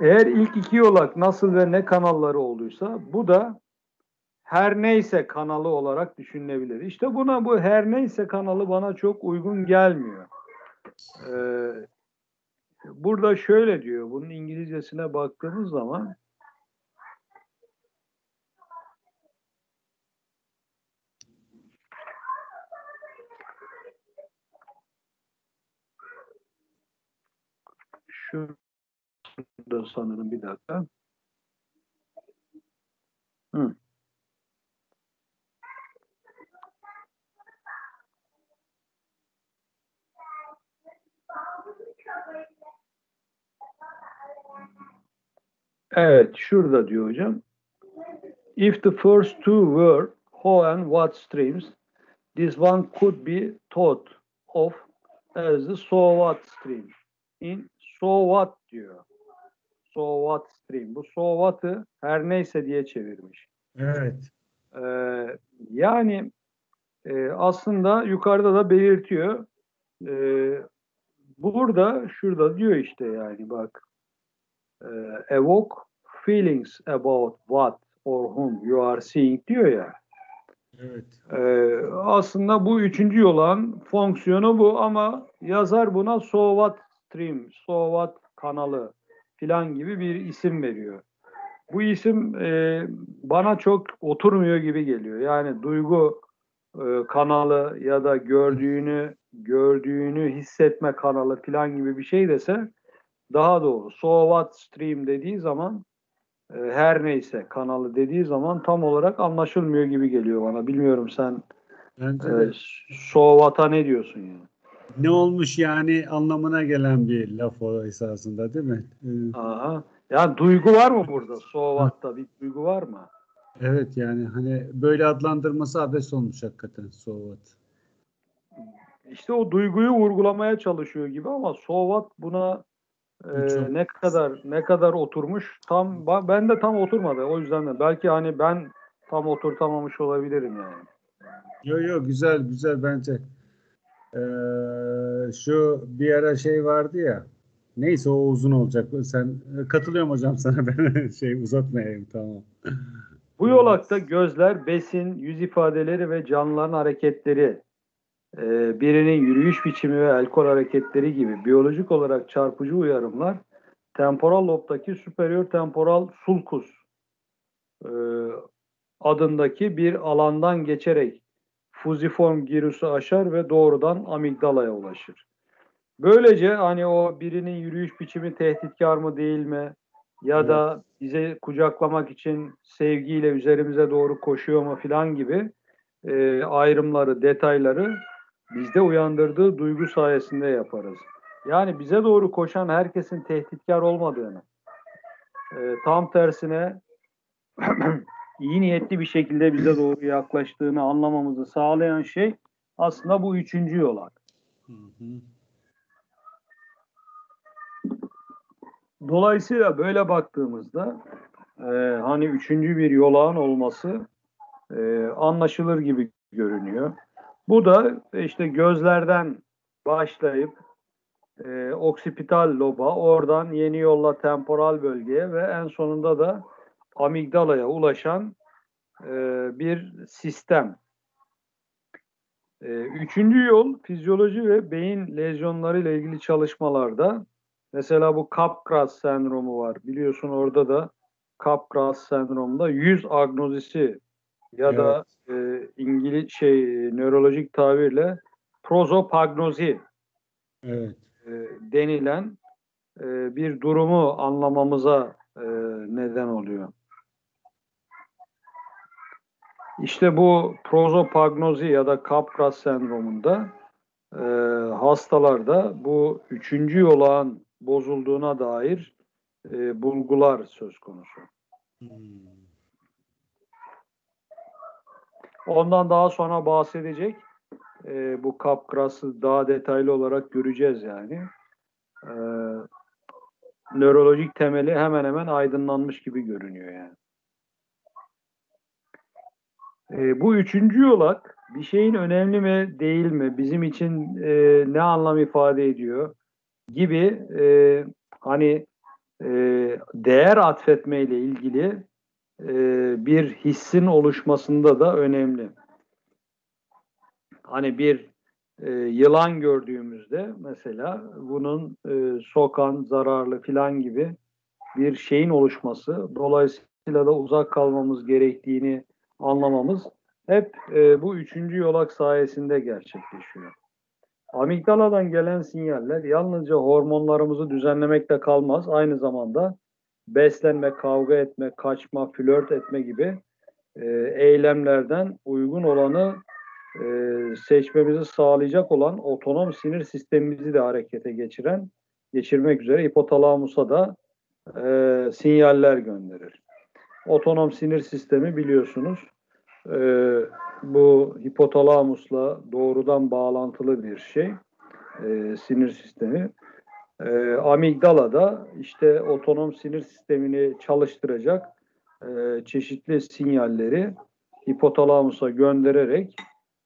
Eğer ilk iki yolak nasıl ve ne kanalları olduysa bu da her neyse kanalı olarak düşünülebilir. İşte buna bu her neyse kanalı bana çok uygun gelmiyor. Ee, burada şöyle diyor, bunun İngilizcesine baktığımız zaman şu da sanırım bir dakika. Hı. Evet, şurada diyor hocam. If the first two were who and what streams, this one could be thought of as the so what stream. In so what diyor. So what stream. Bu so what'ı her neyse diye çevirmiş. Evet. Ee, yani e, aslında yukarıda da belirtiyor. Ee, burada şurada diyor işte yani bak e, evoke feelings about what or whom you are seeing diyor ya. Evet. Ee, aslında bu üçüncü yolun fonksiyonu bu ama yazar buna so what stream, so what kanalı filan gibi bir isim veriyor. Bu isim e, bana çok oturmuyor gibi geliyor. Yani duygu e, kanalı ya da gördüğünü gördüğünü hissetme kanalı filan gibi bir şey dese daha doğru. So what stream dediği zaman e, her neyse kanalı dediği zaman tam olarak anlaşılmıyor gibi geliyor bana. Bilmiyorum sen Bence e, so what'a ne diyorsun yani? Ne olmuş yani anlamına gelen bir laf o esasında değil mi? Ee, Aha. Yani duygu var mı burada? So what'ta bir duygu var mı? Evet yani hani böyle adlandırması abes olmuş hakikaten so what. İşte o duyguyu vurgulamaya çalışıyor gibi ama so what buna e, Çok- ne kadar ne kadar oturmuş tam ben de tam oturmadı o yüzden de belki hani ben tam oturtamamış olabilirim yani. Yo yo güzel güzel bence. Ee, şu bir ara şey vardı ya. Neyse o uzun olacak. Sen katılıyorum hocam sana *laughs* ben şey uzatmayayım tamam. Bu yolakta gözler, besin, yüz ifadeleri ve canlıların hareketleri, e, birinin yürüyüş biçimi ve alkol hareketleri gibi biyolojik olarak çarpıcı uyarımlar temporal lobdaki superior temporal sulcus e, adındaki bir alandan geçerek fuziform girusu aşar ve doğrudan amigdalaya ulaşır. Böylece hani o birinin yürüyüş biçimi tehditkar mı değil mi ya da bize kucaklamak için sevgiyle üzerimize doğru koşuyor mu filan gibi e, ayrımları, detayları bizde uyandırdığı duygu sayesinde yaparız. Yani bize doğru koşan herkesin tehditkar olmadığını, e, tam tersine *clears throat* iyi niyetli bir şekilde bize doğru yaklaştığını anlamamızı sağlayan şey aslında bu üçüncü yolak. Dolayısıyla böyle baktığımızda e, hani üçüncü bir yolağın olması e, anlaşılır gibi görünüyor. Bu da işte gözlerden başlayıp e, oksipital loba, oradan yeni yolla temporal bölgeye ve en sonunda da amigdalaya ulaşan e, bir sistem. E, üçüncü yol fizyoloji ve beyin lezyonları ile ilgili çalışmalarda Mesela bu Capgras sendromu var. Biliyorsun orada da Capgras sendromunda yüz agnozisi ya da e, İngiliz şey nörolojik tabirle prozopagnozi Evet. e, denilen e, bir durumu anlamamıza e, neden oluyor. İşte bu prozopagnozi ya da Capgras sendromunda e, hastalarda bu üçüncü yolağın bozulduğuna dair e, bulgular söz konusu. Ondan daha sonra bahsedecek. E, bu Capgras'ı daha detaylı olarak göreceğiz yani. E, nörolojik temeli hemen hemen aydınlanmış gibi görünüyor yani. E, bu üçüncü yolak bir şeyin önemli mi değil mi, bizim için e, ne anlam ifade ediyor gibi e, hani e, değer atfetme ile ilgili e, bir hissin oluşmasında da önemli. Hani bir e, yılan gördüğümüzde mesela bunun e, sokan, zararlı filan gibi bir şeyin oluşması, dolayısıyla da uzak kalmamız gerektiğini anlamamız hep e, bu üçüncü yolak sayesinde gerçekleşiyor. Amigdaladan gelen sinyaller yalnızca hormonlarımızı düzenlemekle kalmaz, aynı zamanda beslenme, kavga etme, kaçma, flört etme gibi e, eylemlerden uygun olanı e, seçmemizi sağlayacak olan otonom sinir sistemimizi de harekete geçiren, geçirmek üzere hipotalamusa da e, sinyaller gönderir. Otonom sinir sistemi biliyorsunuz e, bu hipotalamusla doğrudan bağlantılı bir şey, e, sinir sistemi. E, amigdala da işte otonom sinir sistemini çalıştıracak e, çeşitli sinyalleri hipotalamusa göndererek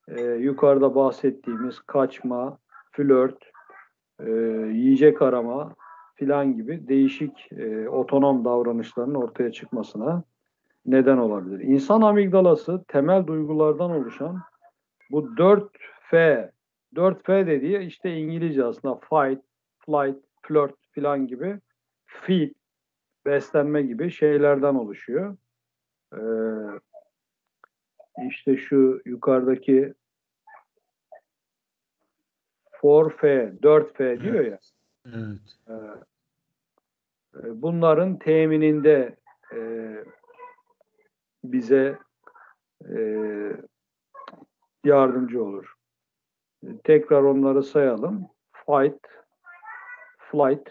e, yukarıda bahsettiğimiz kaçma, flört, e, yiyecek arama filan gibi değişik e, otonom davranışların ortaya çıkmasına neden olabilir. İnsan amigdalası temel duygulardan oluşan bu 4F, 4F dediği işte İngilizce aslında fight, flight, flirt filan gibi feed, beslenme gibi şeylerden oluşuyor. Ee, işte şu yukarıdaki 4F, 4F diyor ya. Evet. E, e, bunların temininde e, bize e, yardımcı olur. Tekrar onları sayalım. Fight, flight,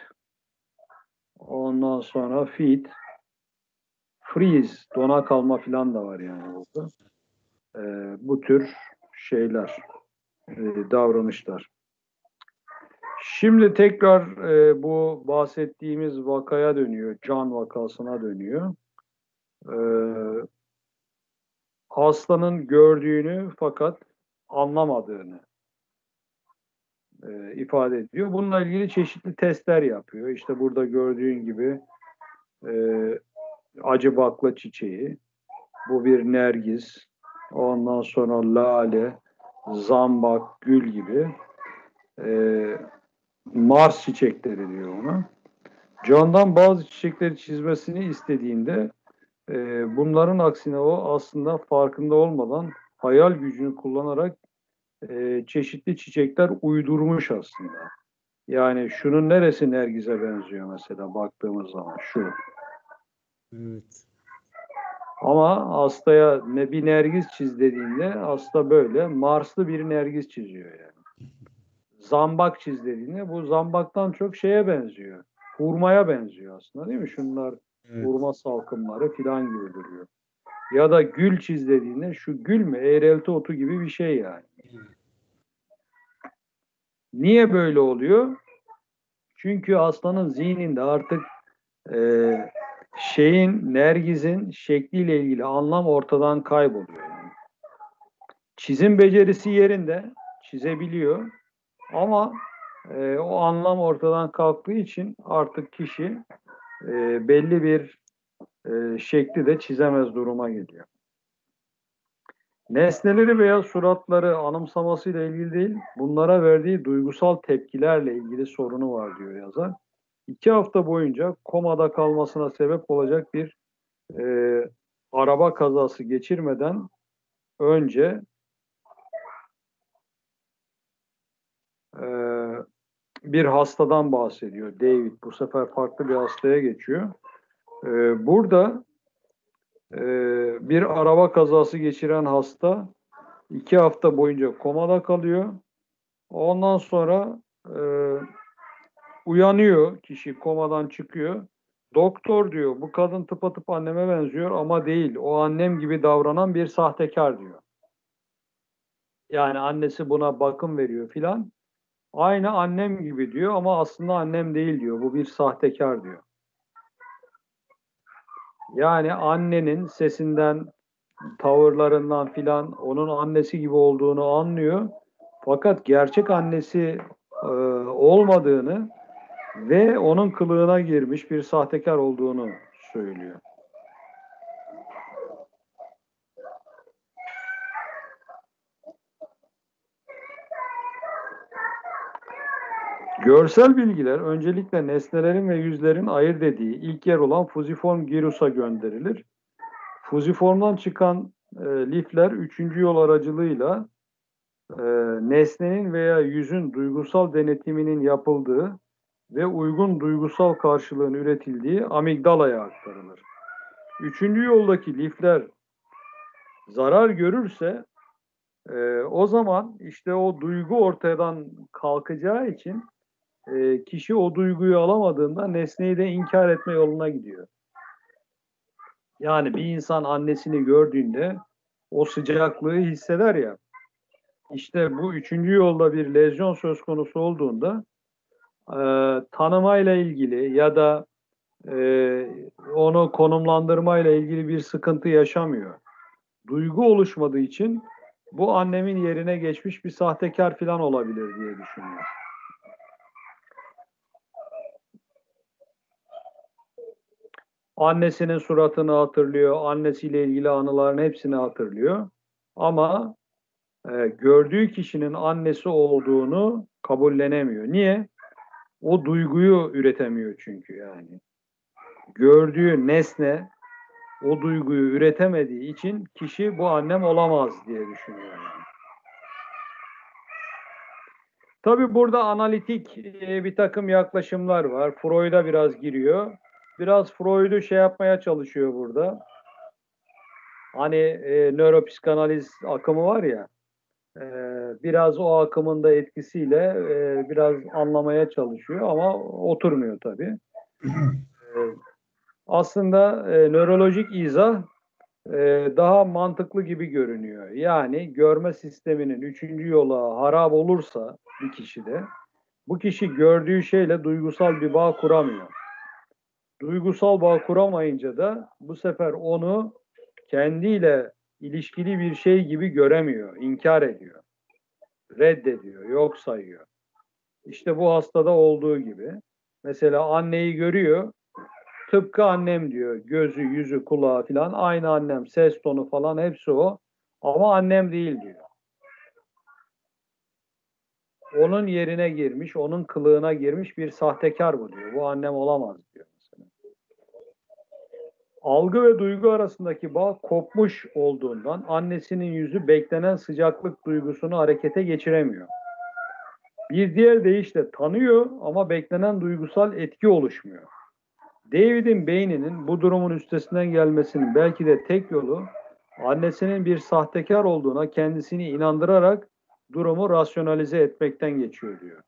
ondan sonra feed, freeze, dona kalma filan da var yani burada. E, bu tür şeyler, e, davranışlar. Şimdi tekrar e, bu bahsettiğimiz vakaya dönüyor, can vakasına dönüyor. E, hastanın gördüğünü fakat anlamadığını e, ifade ediyor. Bununla ilgili çeşitli testler yapıyor. İşte burada gördüğün gibi e, acı bakla çiçeği, bu bir nergis, ondan sonra lale, zambak, gül gibi e, Mars çiçekleri diyor ona. Candan bazı çiçekleri çizmesini istediğinde e, bunların aksine o aslında farkında olmadan hayal gücünü kullanarak e, çeşitli çiçekler uydurmuş aslında. Yani şunun neresi Nergiz'e benziyor mesela baktığımız zaman şu. Evet. Ama hastaya ne bir Nergiz çiz dediğinde hasta böyle Marslı bir Nergiz çiziyor yani. Zambak çiz dediğinde bu zambaktan çok şeye benziyor. Hurmaya benziyor aslında değil mi? Şunlar Evet. hurma salkımları filan gibi duruyor. Ya da gül çiz dediğinde şu gül mü? Eğrelti otu gibi bir şey yani. Niye böyle oluyor? Çünkü hastanın zihninde artık e, şeyin, nergizin şekliyle ilgili anlam ortadan kayboluyor. Yani. Çizim becerisi yerinde, çizebiliyor ama e, o anlam ortadan kalktığı için artık kişi e, belli bir e, şekli de çizemez duruma geliyor. Nesneleri veya suratları anımsamasıyla ilgili değil, bunlara verdiği duygusal tepkilerle ilgili sorunu var diyor yazar. İki hafta boyunca komada kalmasına sebep olacak bir e, araba kazası geçirmeden önce bir hastadan bahsediyor. David bu sefer farklı bir hastaya geçiyor. E, burada e, bir araba kazası geçiren hasta iki hafta boyunca komada kalıyor. Ondan sonra e, uyanıyor kişi komadan çıkıyor. Doktor diyor bu kadın tıpatıp anneme benziyor ama değil. O annem gibi davranan bir sahtekar diyor. Yani annesi buna bakım veriyor filan. Aynı annem gibi diyor ama aslında annem değil diyor. Bu bir sahtekar diyor. Yani annenin sesinden, tavırlarından filan onun annesi gibi olduğunu anlıyor. Fakat gerçek annesi e, olmadığını ve onun kılığına girmiş bir sahtekar olduğunu söylüyor. Görsel bilgiler öncelikle nesnelerin ve yüzlerin ayırt dediği ilk yer olan fuziform girusa gönderilir. Fuziformdan çıkan e, lifler üçüncü yol aracılığıyla e, nesnenin veya yüzün duygusal denetiminin yapıldığı ve uygun duygusal karşılığın üretildiği amigdalaya aktarılır. Üçüncü yoldaki lifler zarar görürse e, o zaman işte o duygu ortadan kalkacağı için e, kişi o duyguyu alamadığında nesneyi de inkar etme yoluna gidiyor. Yani bir insan annesini gördüğünde o sıcaklığı hisseder ya. İşte bu üçüncü yolda bir lezyon söz konusu olduğunda e, tanımayla ilgili ya da e, onu konumlandırmayla ilgili bir sıkıntı yaşamıyor. Duygu oluşmadığı için bu annemin yerine geçmiş bir sahtekar falan olabilir diye düşünüyor. Annesinin suratını hatırlıyor, annesiyle ilgili anıların hepsini hatırlıyor. Ama e, gördüğü kişinin annesi olduğunu kabullenemiyor. Niye? O duyguyu üretemiyor çünkü yani. Gördüğü nesne o duyguyu üretemediği için kişi bu annem olamaz diye düşünüyor. Yani. Tabii burada analitik e, bir takım yaklaşımlar var. Freud'a biraz giriyor. Biraz Freud'u şey yapmaya çalışıyor burada. Hani e, nöropsikanaliz akımı var ya, e, biraz o akımın da etkisiyle e, biraz anlamaya çalışıyor ama oturmuyor tabii. *clears throat* e, aslında e, nörolojik izah e, daha mantıklı gibi görünüyor. Yani görme sisteminin üçüncü yola harap olursa bir kişide, bu kişi gördüğü şeyle duygusal bir bağ kuramıyor. Duygusal bağ kuramayınca da bu sefer onu kendiyle ilişkili bir şey gibi göremiyor, inkar ediyor, reddediyor, yok sayıyor. İşte bu hastada olduğu gibi. Mesela anneyi görüyor, tıpkı annem diyor. Gözü, yüzü, kulağı falan aynı annem, ses tonu falan hepsi o. Ama annem değil diyor. Onun yerine girmiş, onun kılığına girmiş bir sahtekar bu diyor. Bu annem olamaz diyor. Algı ve duygu arasındaki bağ kopmuş olduğundan annesinin yüzü beklenen sıcaklık duygusunu harekete geçiremiyor. Bir diğer deyişle tanıyor ama beklenen duygusal etki oluşmuyor. David'in beyninin bu durumun üstesinden gelmesinin belki de tek yolu annesinin bir sahtekar olduğuna kendisini inandırarak durumu rasyonalize etmekten geçiyor diyor.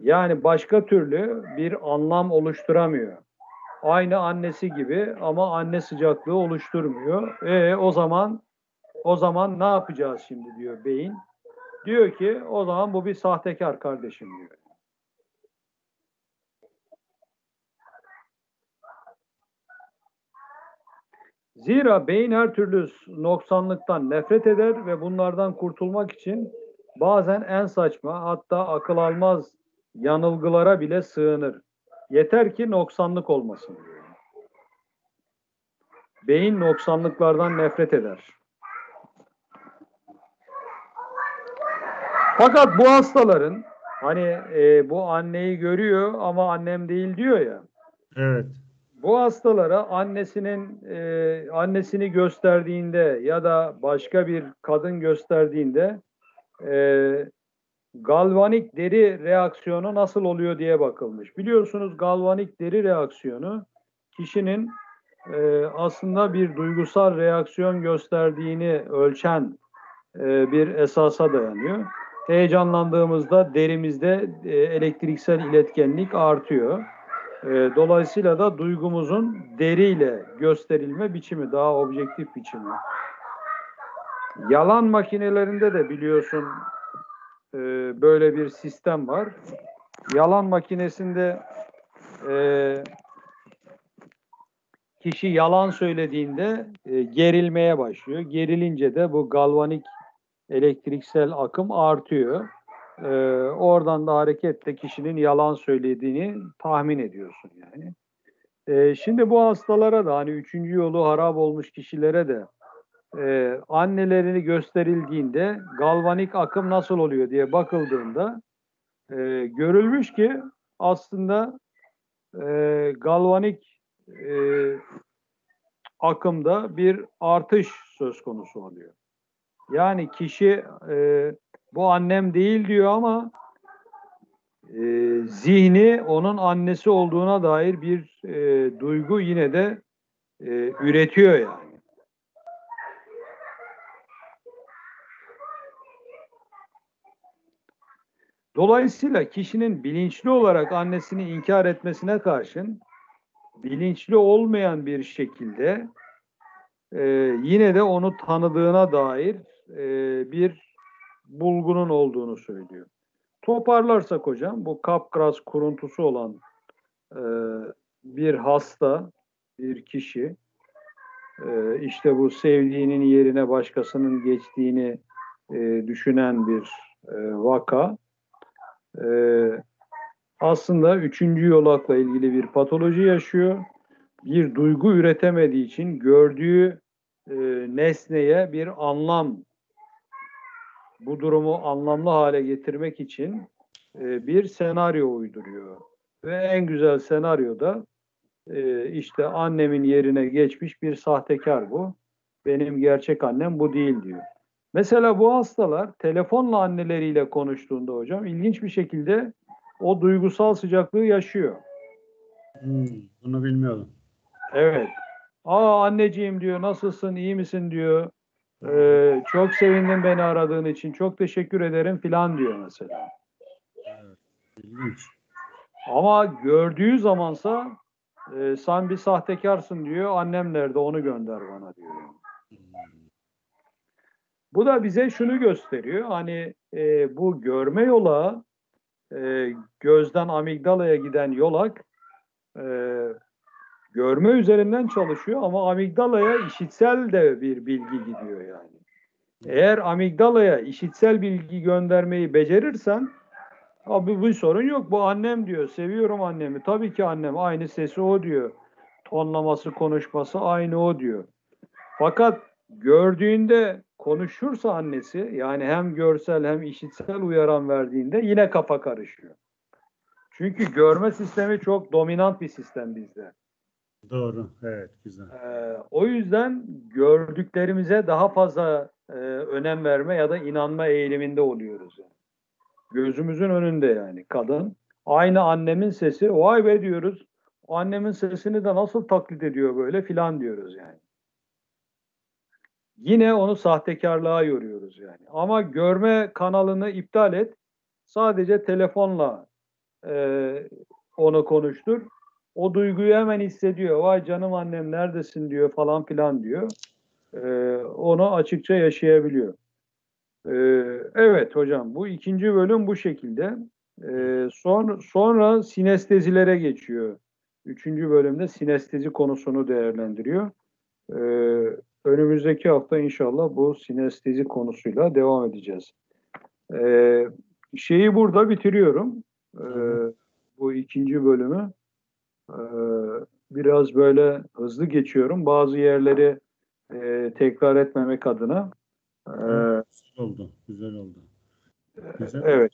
Yani başka türlü bir anlam oluşturamıyor. Aynı annesi gibi ama anne sıcaklığı oluşturmuyor. E o zaman o zaman ne yapacağız şimdi diyor beyin. Diyor ki o zaman bu bir sahtekar kardeşim diyor. Zira beyin her türlü noksanlıktan nefret eder ve bunlardan kurtulmak için bazen en saçma hatta akıl almaz yanılgılara bile sığınır. Yeter ki noksanlık olmasın diyor. Beyin noksanlıklardan nefret eder. Fakat bu hastaların hani e, bu anneyi görüyor ama annem değil diyor ya. Evet. Bu hastalara annesinin e, annesini gösterdiğinde ya da başka bir kadın gösterdiğinde e, galvanik deri reaksiyonu nasıl oluyor diye bakılmış. Biliyorsunuz galvanik deri reaksiyonu kişinin e, aslında bir duygusal reaksiyon gösterdiğini ölçen e, bir esasa dayanıyor. Heyecanlandığımızda derimizde e, elektriksel iletkenlik artıyor. E, dolayısıyla da duygumuzun deriyle gösterilme biçimi, daha objektif biçimi. Yalan makinelerinde de biliyorsun e, böyle bir sistem var. Yalan makinesinde e, kişi yalan söylediğinde e, gerilmeye başlıyor. Gerilince de bu galvanik elektriksel akım artıyor. E, oradan da hareketle kişinin yalan söylediğini tahmin ediyorsun yani. E, şimdi bu hastalara da hani üçüncü yolu harap olmuş kişilere de e, annelerini gösterildiğinde galvanik akım nasıl oluyor diye bakıldığında e, görülmüş ki aslında e, galvanik e, akımda bir artış söz konusu oluyor. Yani kişi e, bu annem değil diyor ama e, zihni onun annesi olduğuna dair bir e, duygu yine de e, üretiyor yani. Dolayısıyla kişinin bilinçli olarak annesini inkar etmesine karşın bilinçli olmayan bir şekilde e, yine de onu tanıdığına dair e, bir bulgunun olduğunu söylüyor. Toparlarsak hocam bu kapkras kuruntusu olan e, bir hasta, bir kişi e, işte bu sevdiğinin yerine başkasının geçtiğini e, düşünen bir e, vaka. E, aslında üçüncü yolakla ilgili bir patoloji yaşıyor. Bir duygu üretemediği için gördüğü e, nesneye bir anlam, bu durumu anlamlı hale getirmek için e, bir senaryo uyduruyor. Ve en güzel senaryo da e, işte annemin yerine geçmiş bir sahtekar bu. Benim gerçek annem bu değil diyor. Mesela bu hastalar telefonla anneleriyle konuştuğunda hocam ilginç bir şekilde o duygusal sıcaklığı yaşıyor. Hmm, bunu bilmiyordum. Evet. Aa anneciğim diyor, nasılsın, iyi misin diyor. Ee, çok sevindim beni aradığın için, çok teşekkür ederim filan diyor mesela. İlginç. Ama gördüğü zamansa e, sen bir sahtekarsın diyor, annem nerede onu gönder bana diyor. Bu da bize şunu gösteriyor, hani e, bu görme yola, e, gözden amigdalaya giden yolak, e, görme üzerinden çalışıyor ama amigdalaya işitsel de bir bilgi gidiyor yani. Eğer amigdalaya işitsel bilgi göndermeyi becerirsen abi bu sorun yok. Bu annem diyor. Seviyorum annemi. Tabii ki annem. Aynı sesi o diyor. Tonlaması, konuşması aynı o diyor. Fakat gördüğünde konuşursa annesi yani hem görsel hem işitsel uyaran verdiğinde yine kafa karışıyor. Çünkü görme sistemi çok dominant bir sistem bizde. Doğru. Evet. Güzel. Ee, o yüzden gördüklerimize daha fazla e, önem verme ya da inanma eğiliminde oluyoruz. Yani. Gözümüzün önünde yani kadın. Aynı annemin sesi. Vay be diyoruz. O annemin sesini de nasıl taklit ediyor böyle filan diyoruz yani. Yine onu sahtekarlığa yoruyoruz yani. Ama görme kanalını iptal et. Sadece telefonla e, onu konuştur. O duyguyu hemen hissediyor. Vay canım annem neredesin diyor falan filan diyor. Ee, onu açıkça yaşayabiliyor. Ee, evet hocam bu ikinci bölüm bu şekilde. Ee, son, sonra sinestezilere geçiyor. Üçüncü bölümde sinestezi konusunu değerlendiriyor. Ee, önümüzdeki hafta inşallah bu sinestezi konusuyla devam edeceğiz. Ee, şeyi burada bitiriyorum. Ee, bu ikinci bölümü. Ee, biraz böyle hızlı geçiyorum. Bazı yerleri e, tekrar etmemek adına. Ee, Güzel oldu. Güzel oldu. Güzel. evet.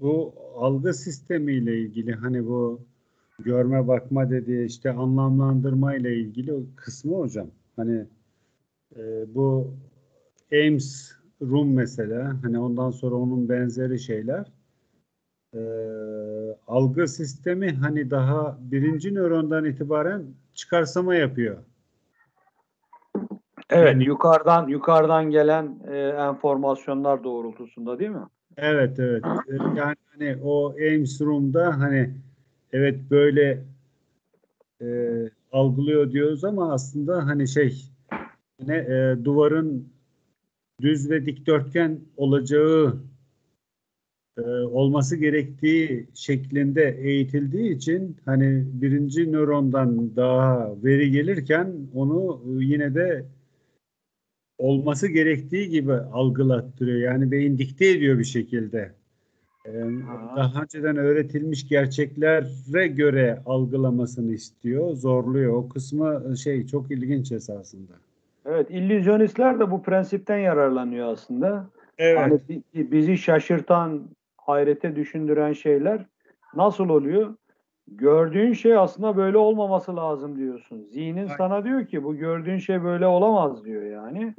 Bu algı sistemiyle ilgili hani bu görme bakma dediği işte anlamlandırma ile ilgili kısmı hocam. Hani e, bu Ames Room mesela hani ondan sonra onun benzeri şeyler e, algı sistemi hani daha birinci nörondan itibaren çıkarsama yapıyor. Evet, Yani- yukarıdan yukarıdan gelen e, enformasyonlar doğrultusunda değil mi? Evet evet. Ee, Yani hani o Ames Room'da hani evet böyle e, algılıyor diyoruz ama aslında hani şey ne e, duvarın düz ve dikdörtgen olacağı e, olması gerektiği şeklinde eğitildiği için hani birinci nörondan daha veri gelirken onu e, yine de olması gerektiği gibi algılattırıyor. Yani beyin dikte ediyor bir şekilde. E, Aha. daha önceden öğretilmiş gerçeklere göre algılamasını istiyor, zorluyor. O kısmı şey çok ilginç esasında. Evet, illüzyonistler de bu prensipten yararlanıyor aslında. Evet. Hani bi- bizi şaşırtan, hayrete düşündüren şeyler nasıl oluyor? Gördüğün şey aslında böyle olmaması lazım diyorsun. Zihnin Aynen. sana diyor ki bu gördüğün şey böyle olamaz diyor yani.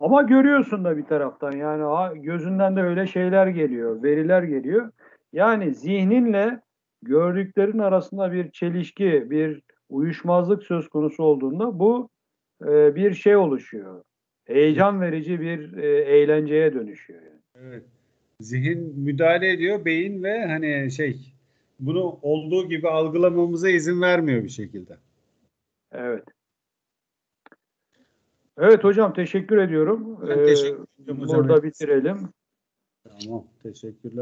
Ama görüyorsun da bir taraftan yani gözünden de öyle şeyler geliyor, veriler geliyor. Yani zihninle gördüklerin arasında bir çelişki, bir uyuşmazlık söz konusu olduğunda bu e, bir şey oluşuyor. Heyecan verici bir e, eğlenceye dönüşüyor. Yani. Evet. Zihin müdahale ediyor, beyin ve hani şey bunu olduğu gibi algılamamıza izin vermiyor bir şekilde. Evet. Evet hocam teşekkür ediyorum. Ben teşekkür ederim hocam. Burada bitirelim. Tamam, teşekkürler.